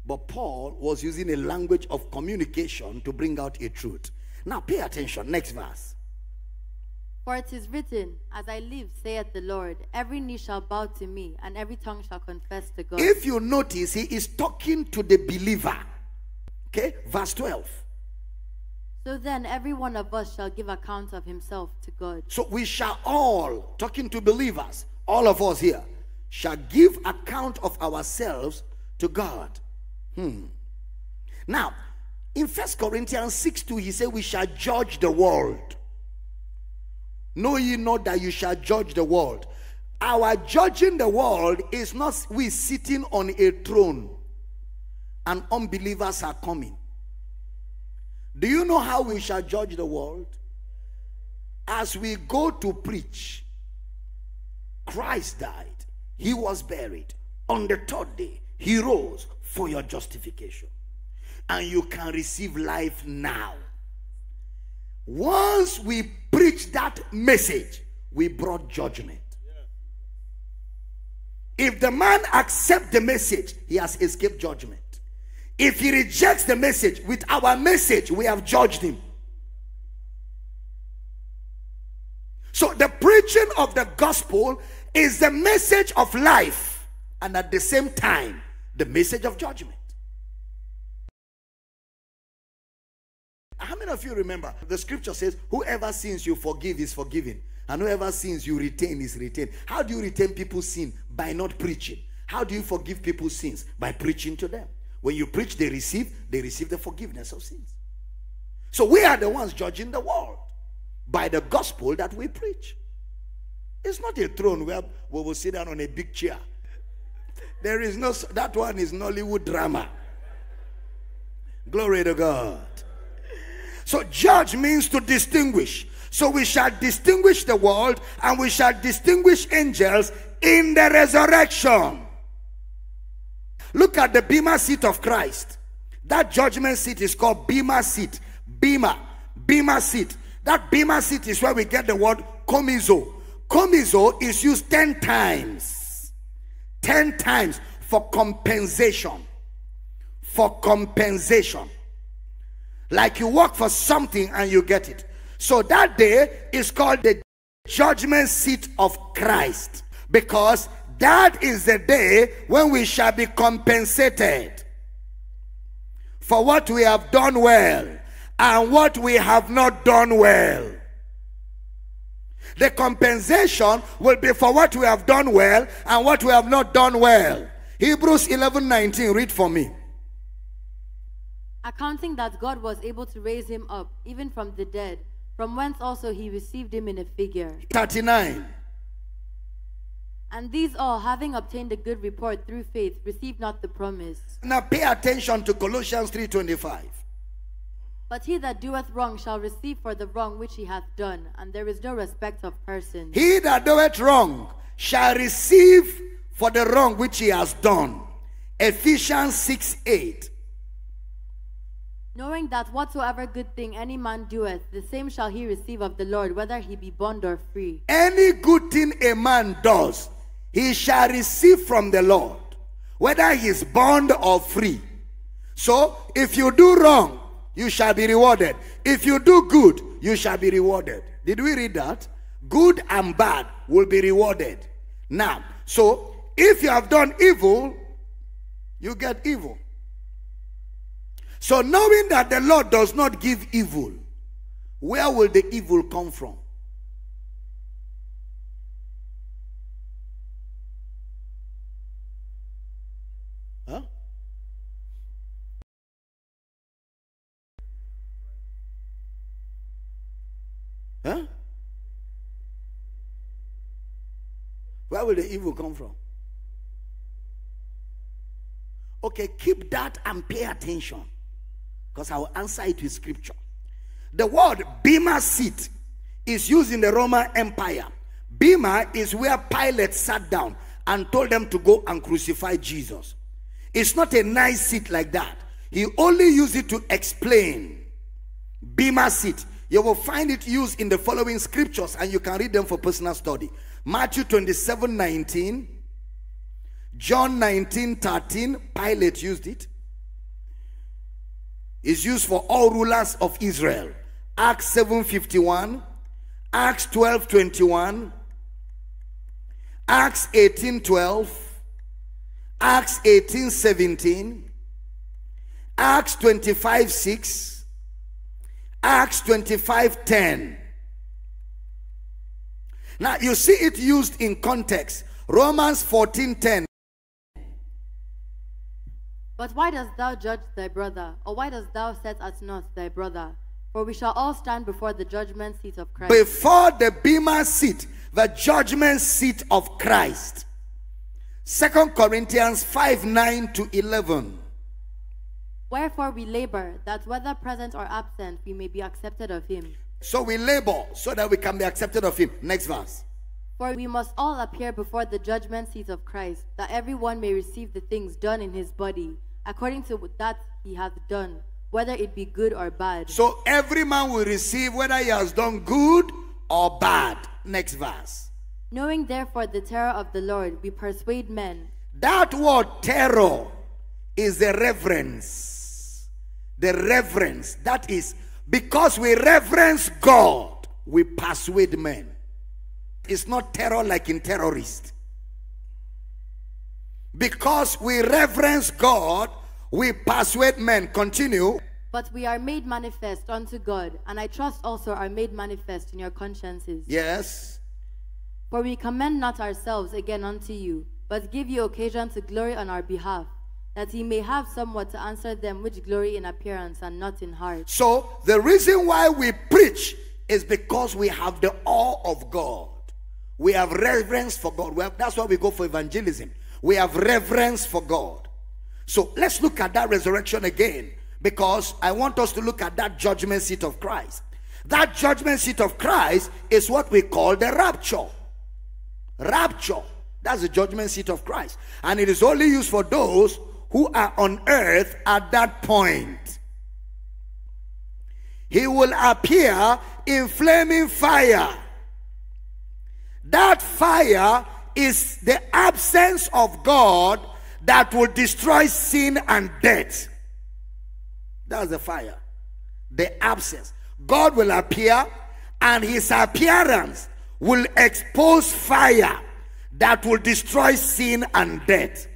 But Paul was using a language of communication to bring out a truth. Now, pay attention. Next verse. For it is written, As I live, saith the Lord, every knee shall bow to me, and every tongue shall confess to God. If you notice, he is talking to the believer. Okay, verse 12. So then every one of us shall give account of himself to God. So we shall all, talking to believers, all of us here, shall give account of ourselves to God. Hmm. Now, in First Corinthians 6 2, he said, We shall judge the world. Know ye not that you shall judge the world? Our judging the world is not we sitting on a throne and unbelievers are coming. Do you know how we shall judge the world? As we go to preach, Christ died, he was buried. On the third day, he rose for your justification. And you can receive life now. Once we preach that message, we brought judgment. If the man accepts the message, he has escaped judgment. If he rejects the message, with our message, we have judged him. So the preaching of the gospel is the message of life and at the same time, the message of judgment. How many of you remember the scripture says, Whoever sins you forgive is forgiven, and whoever sins you retain is retained? How do you retain people's sin? By not preaching. How do you forgive people's sins? By preaching to them. When you preach, they receive, they receive the forgiveness of sins. So we are the ones judging the world by the gospel that we preach. It's not a throne where we will sit down on a big chair. There is no, that one is Nollywood drama. Glory to God. So, judge means to distinguish. So, we shall distinguish the world and we shall distinguish angels in the resurrection. Look at the Bema seat of Christ. That judgment seat is called Bema seat. Bema. Bema seat. That Bema seat is where we get the word komizo. Komizo is used 10 times. 10 times for compensation. For compensation. Like you work for something and you get it. So that day is called the judgment seat of Christ because that is the day when we shall be compensated for what we have done well and what we have not done well. The compensation will be for what we have done well and what we have not done well. Hebrews 11 19, read for me accounting that God was able to raise him up, even from the dead, from whence also he received him in a figure. 39. And these all, having obtained a good report through faith, received not the promise. Now pay attention to Colossians 3.25. But he that doeth wrong shall receive for the wrong which he hath done, and there is no respect of persons. He that doeth wrong shall receive for the wrong which he has done. Ephesians 6 8. Knowing that whatsoever good thing any man doeth, the same shall he receive of the Lord, whether he be bond or free. Any good thing a man does, he shall receive from the Lord, whether he is bond or free. So, if you do wrong, you shall be rewarded. If you do good, you shall be rewarded. Did we read that? Good and bad will be rewarded. Now, so if you have done evil, you get evil. So, knowing that the Lord does not give evil, where will the evil come from? Huh? Huh? Where will the evil come from? Okay, keep that and pay attention because I will answer it with scripture. The word Bema seat is used in the Roman Empire. Bema is where Pilate sat down and told them to go and crucify Jesus. It's not a nice seat like that. He only used it to explain. Bema seat. You will find it used in the following scriptures and you can read them for personal study. Matthew 27 19, John 19 13, Pilate used it is used for all rulers of Israel. Acts 7:51, Acts 12 21, Acts 18 12, Acts 18 17, Acts 25 6, Acts 25 10. Now you see it used in context. Romans 14 10. But why dost thou judge thy brother? Or why dost thou set at naught thy brother? For we shall all stand before the judgment seat of Christ. Before the Bema seat, the judgment seat of Christ. Second Corinthians 5 9 to 11. Wherefore we labor, that whether present or absent, we may be accepted of him. So we labor so that we can be accepted of him. Next verse. For we must all appear before the judgment seat of Christ, that every one may receive the things done in his body, according to that he hath done, whether it be good or bad. So every man will receive whether he has done good or bad. Next verse. Knowing therefore the terror of the Lord, we persuade men. That word terror is the reverence. The reverence. That is because we reverence God, we persuade men. It's not terror like in terrorist. Because we reverence God, we persuade men. Continue. But we are made manifest unto God, and I trust also are made manifest in your consciences. Yes. For we commend not ourselves again unto you, but give you occasion to glory on our behalf, that he may have somewhat to answer them which glory in appearance and not in heart. So the reason why we preach is because we have the awe of God. We have reverence for God. Have, that's why we go for evangelism. We have reverence for God. So let's look at that resurrection again because I want us to look at that judgment seat of Christ. That judgment seat of Christ is what we call the rapture. Rapture. That's the judgment seat of Christ. And it is only used for those who are on earth at that point. He will appear in flaming fire. That fire is the absence of God that will destroy sin and death. That's the fire. The absence. God will appear and his appearance will expose fire that will destroy sin and death.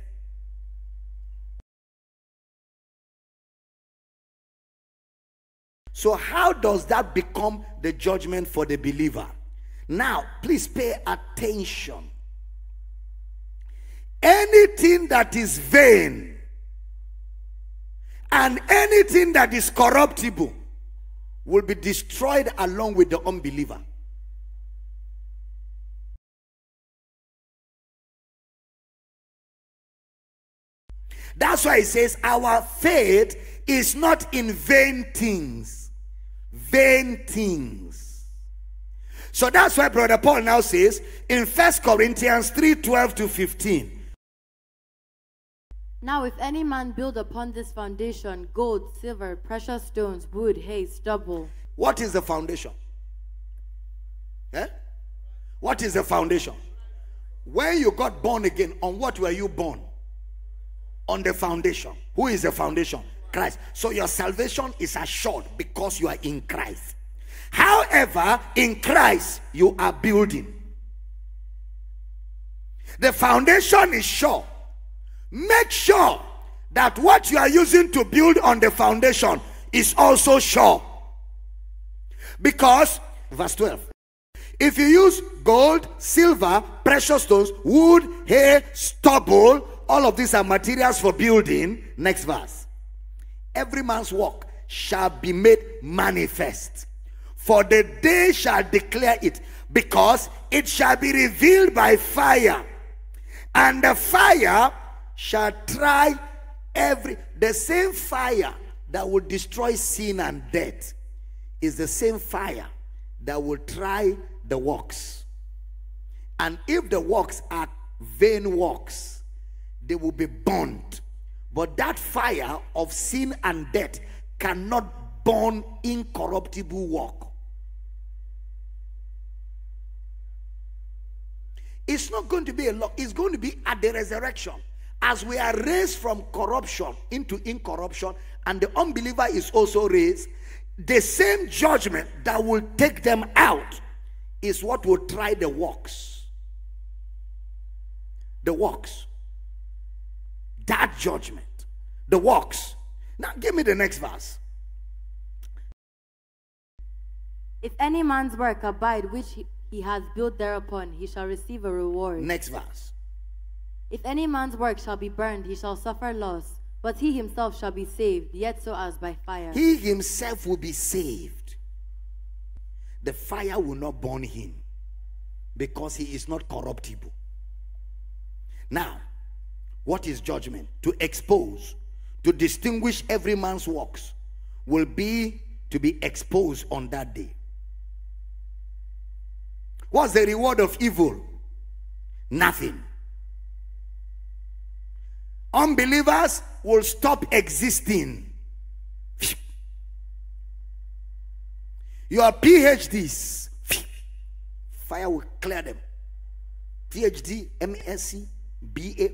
So, how does that become the judgment for the believer? Now, please pay attention. Anything that is vain and anything that is corruptible will be destroyed along with the unbeliever. That's why it says our faith is not in vain things. Vain things. So that's why Brother Paul now says in First Corinthians 3 12 to 15. Now, if any man build upon this foundation gold, silver, precious stones, wood, hay, stubble. What is the foundation? Eh? What is the foundation? When you got born again, on what were you born? On the foundation. Who is the foundation? Christ. So your salvation is assured because you are in Christ. However, in Christ, you are building. The foundation is sure. Make sure that what you are using to build on the foundation is also sure. Because, verse 12, if you use gold, silver, precious stones, wood, hay, stubble, all of these are materials for building. Next verse. Every man's work shall be made manifest. For the day shall declare it, because it shall be revealed by fire. And the fire shall try every the same fire that will destroy sin and death is the same fire that will try the works. And if the works are vain works, they will be burned. But that fire of sin and death cannot burn incorruptible work. It's not going to be a lot, it's going to be at the resurrection. As we are raised from corruption into incorruption, and the unbeliever is also raised, the same judgment that will take them out is what will try the works. The works. That judgment. The works. Now give me the next verse. If any man's work abide which he, he has built thereupon, he shall receive a reward. Next verse. If any man's work shall be burned, he shall suffer loss, but he himself shall be saved, yet so as by fire. He himself will be saved. The fire will not burn him because he is not corruptible. Now, what is judgment? To expose, to distinguish every man's works will be to be exposed on that day. What's the reward of evil? Nothing. Unbelievers will stop existing. Your PhDs, fire will clear them. PhD, MSc, BA.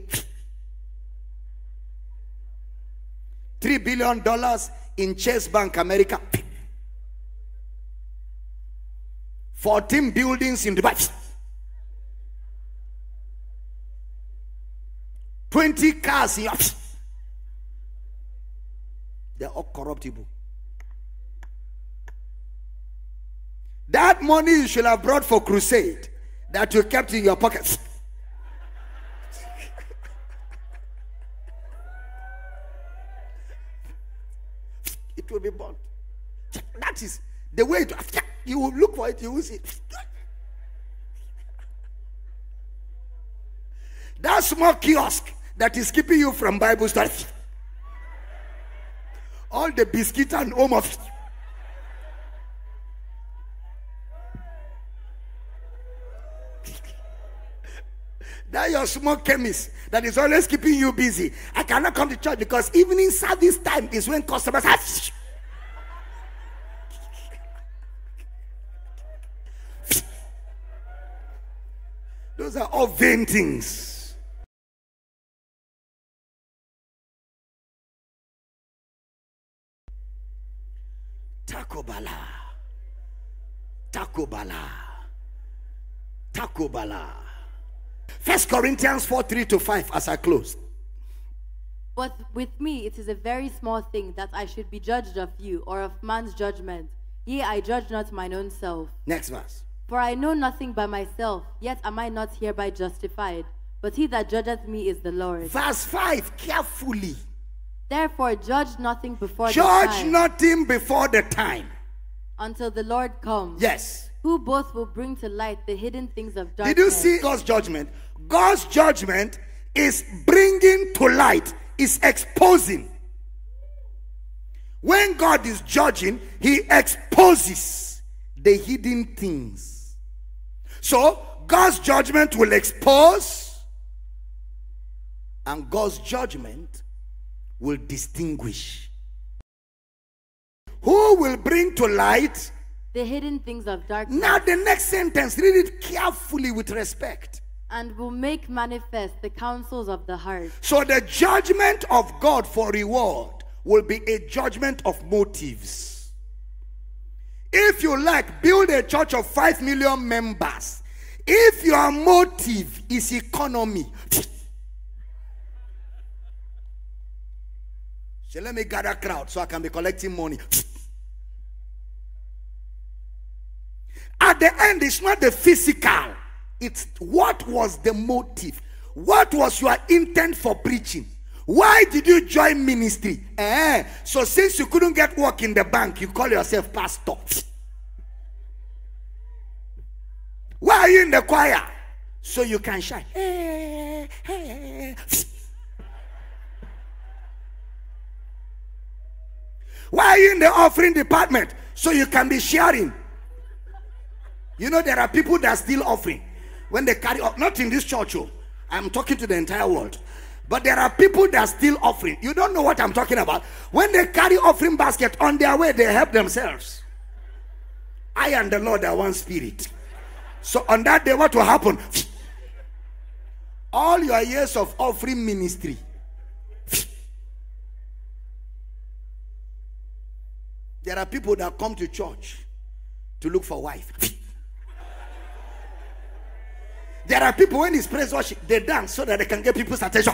Three billion dollars in Chase Bank, America. 14 buildings in Dubai. 20 cars in your. They're all corruptible. That money you should have brought for crusade that you kept in your pockets. it will be burnt. That is the way to, you will look for it, you will see. That small kiosk that is keeping you from Bible study. All the biscuit and home of that your small chemist that is always keeping you busy. I cannot come to church because evening service time is when customers have. Those are all vain things. Takobala. Takobala. Takobala. First Corinthians 4 3 to 5 as I close. But with me it is a very small thing that I should be judged of you, or of man's judgment. Yea, I judge not mine own self. Next verse. For I know nothing by myself, yet am I not hereby justified. But he that judgeth me is the Lord. Verse 5 carefully. Therefore judge nothing before the Judge nothing before the time. Until the Lord comes. Yes. Who both will bring to light the hidden things of darkness. Did you see God's judgment? God's judgment is bringing to light, is exposing. When God is judging, He exposes the hidden things. So, God's judgment will expose, and God's judgment will distinguish. Who will bring to light? the hidden things of darkness, Now, the next sentence, read it carefully with respect. and will make manifest the counsels of the heart. So the judgment of God for reward will be a judgment of motives. If you like, build a church of 5 million members. If your motive is economy, so let me gather crowd so I can be collecting money. At the end, it's not the physical, it's what was the motive. What was your intent for preaching? Why did you join ministry? Eh, so since you couldn't get work in the bank, you call yourself pastor. Why are you in the choir? So you can shine. Eh, eh. Why are you in the offering department? So you can be sharing. You know, there are people that still offering when they carry up, not in this church. Oh, I'm talking to the entire world. But there are people that are still offering. You don't know what I'm talking about. When they carry offering basket on their way, they help themselves. I and the Lord are one spirit. So on that day, what will happen? All your years of offering ministry. There are people that come to church to look for wife. There are people when it's praise worship, they dance so that they can get people's attention.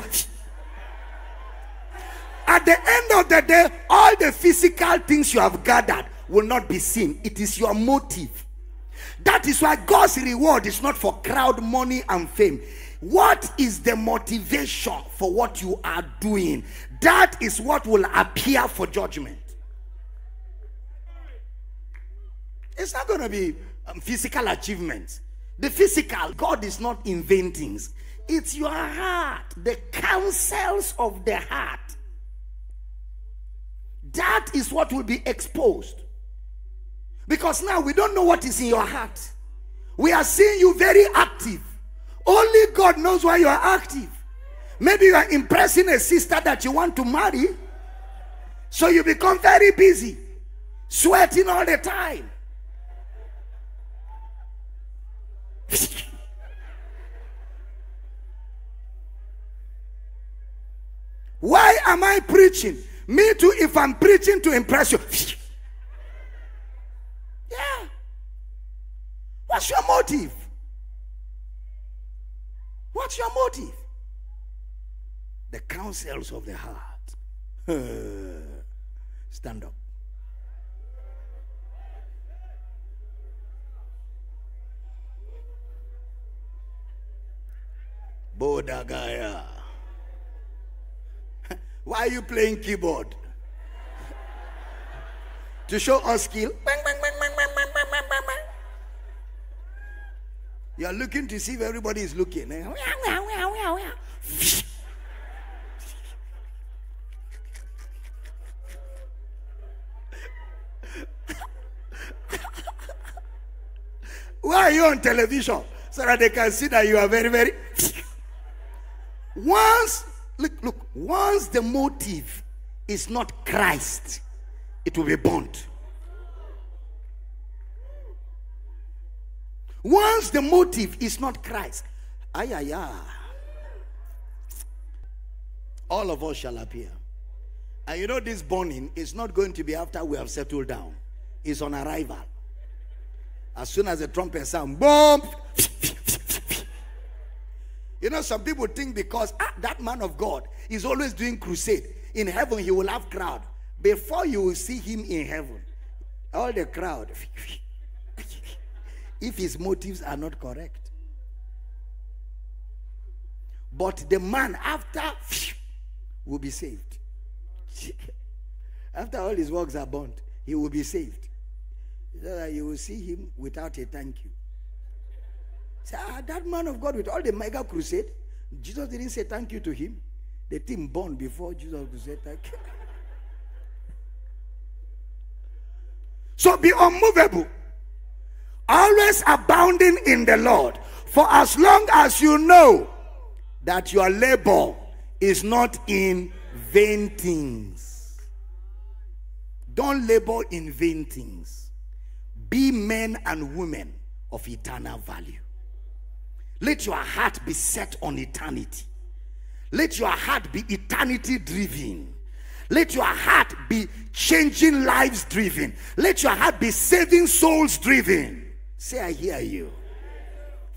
At the end of the day, all the physical things you have gathered will not be seen. It is your motive. That is why God's reward is not for crowd, money, and fame. What is the motivation for what you are doing? That is what will appear for judgment. It's not going to be um, physical achievements. The physical, God is not inventing. It's your heart, the counsels of the heart. That is what will be exposed. Because now we don't know what is in your heart. We are seeing you very active. Only God knows why you are active. Maybe you are impressing a sister that you want to marry. So you become very busy, sweating all the time. Why am I preaching? Me too, if I'm preaching to impress you. Yeah. What's your motive? What's your motive? The counsels of the heart. Stand up. Bodagaya. Why are you playing keyboard? to show us skill. Bang, bang, bang, bang, bang, bang, bang, bang, bang. You are looking to see if everybody is looking. eh? Why are you on television? So that they can see that you are very, very. Once, look, look, once the motive is not Christ, it will be burnt. Once the motive is not Christ, ay, ay, ay, all of us shall appear. And you know, this burning is not going to be after we have settled down, it's on arrival. As soon as the trumpet sound, boom. You know, some people think because ah, that man of God is always doing crusade in heaven, he will have crowd. Before you will see him in heaven, all the crowd, if his motives are not correct. But the man after will be saved. after all his works are burnt, he will be saved. So that you will see him without a thank you. Say, ah, that man of God with all the mega crusade, Jesus didn't say thank you to him. The team born before Jesus say thank you. So be unmovable, always abounding in the Lord. For as long as you know that your labor is not in vain things, don't labor in vain things. Be men and women of eternal value. Let your heart be set on eternity. Let your heart be eternity driven. Let your heart be changing lives driven. Let your heart be saving souls driven. Say, I hear you.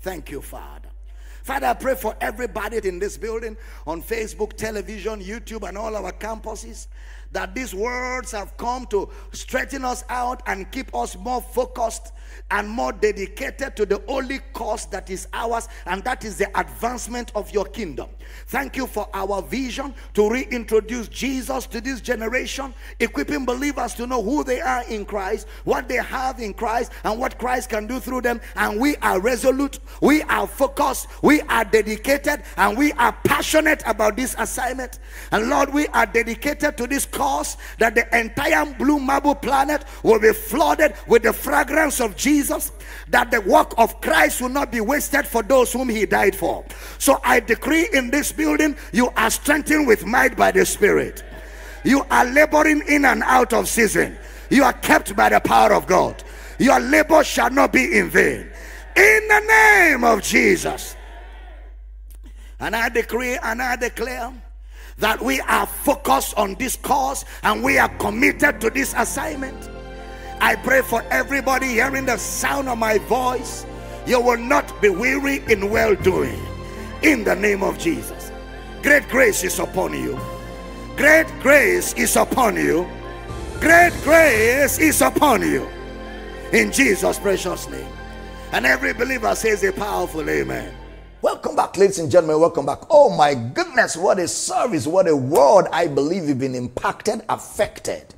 Thank you, Father. Father, I pray for everybody in this building on Facebook, television, YouTube, and all our campuses that these words have come to straighten us out and keep us more focused and more dedicated to the only cause that is ours, and that is the advancement of your kingdom. Thank you for our vision to reintroduce Jesus to this generation, equipping believers to know who they are in Christ, what they have in Christ, and what Christ can do through them. And we are resolute, we are focused, we are dedicated, and we are passionate about this assignment. And Lord, we are dedicated to this cause that the entire blue marble planet will be flooded with the fragrance of Jesus, that the work of Christ will not be wasted for those whom he died for. So I decree in this building, you are strengthened with might by the Spirit. You are laboring in and out of season. You are kept by the power of God. Your labor shall not be in vain. In the name of Jesus. And I decree and I declare that we are focused on this cause and we are committed to this assignment. I pray for everybody hearing the sound of my voice You will not be weary in well doing. In the name of Jesus. Great grace is upon you. Great grace is upon you. Great grace is upon you. In Jesus' precious name. And every believer says a powerful amen. Welcome back, ladies and gentlemen. Welcome back. Oh my goodness, what a service, what a word. I believe you've been impacted, affected.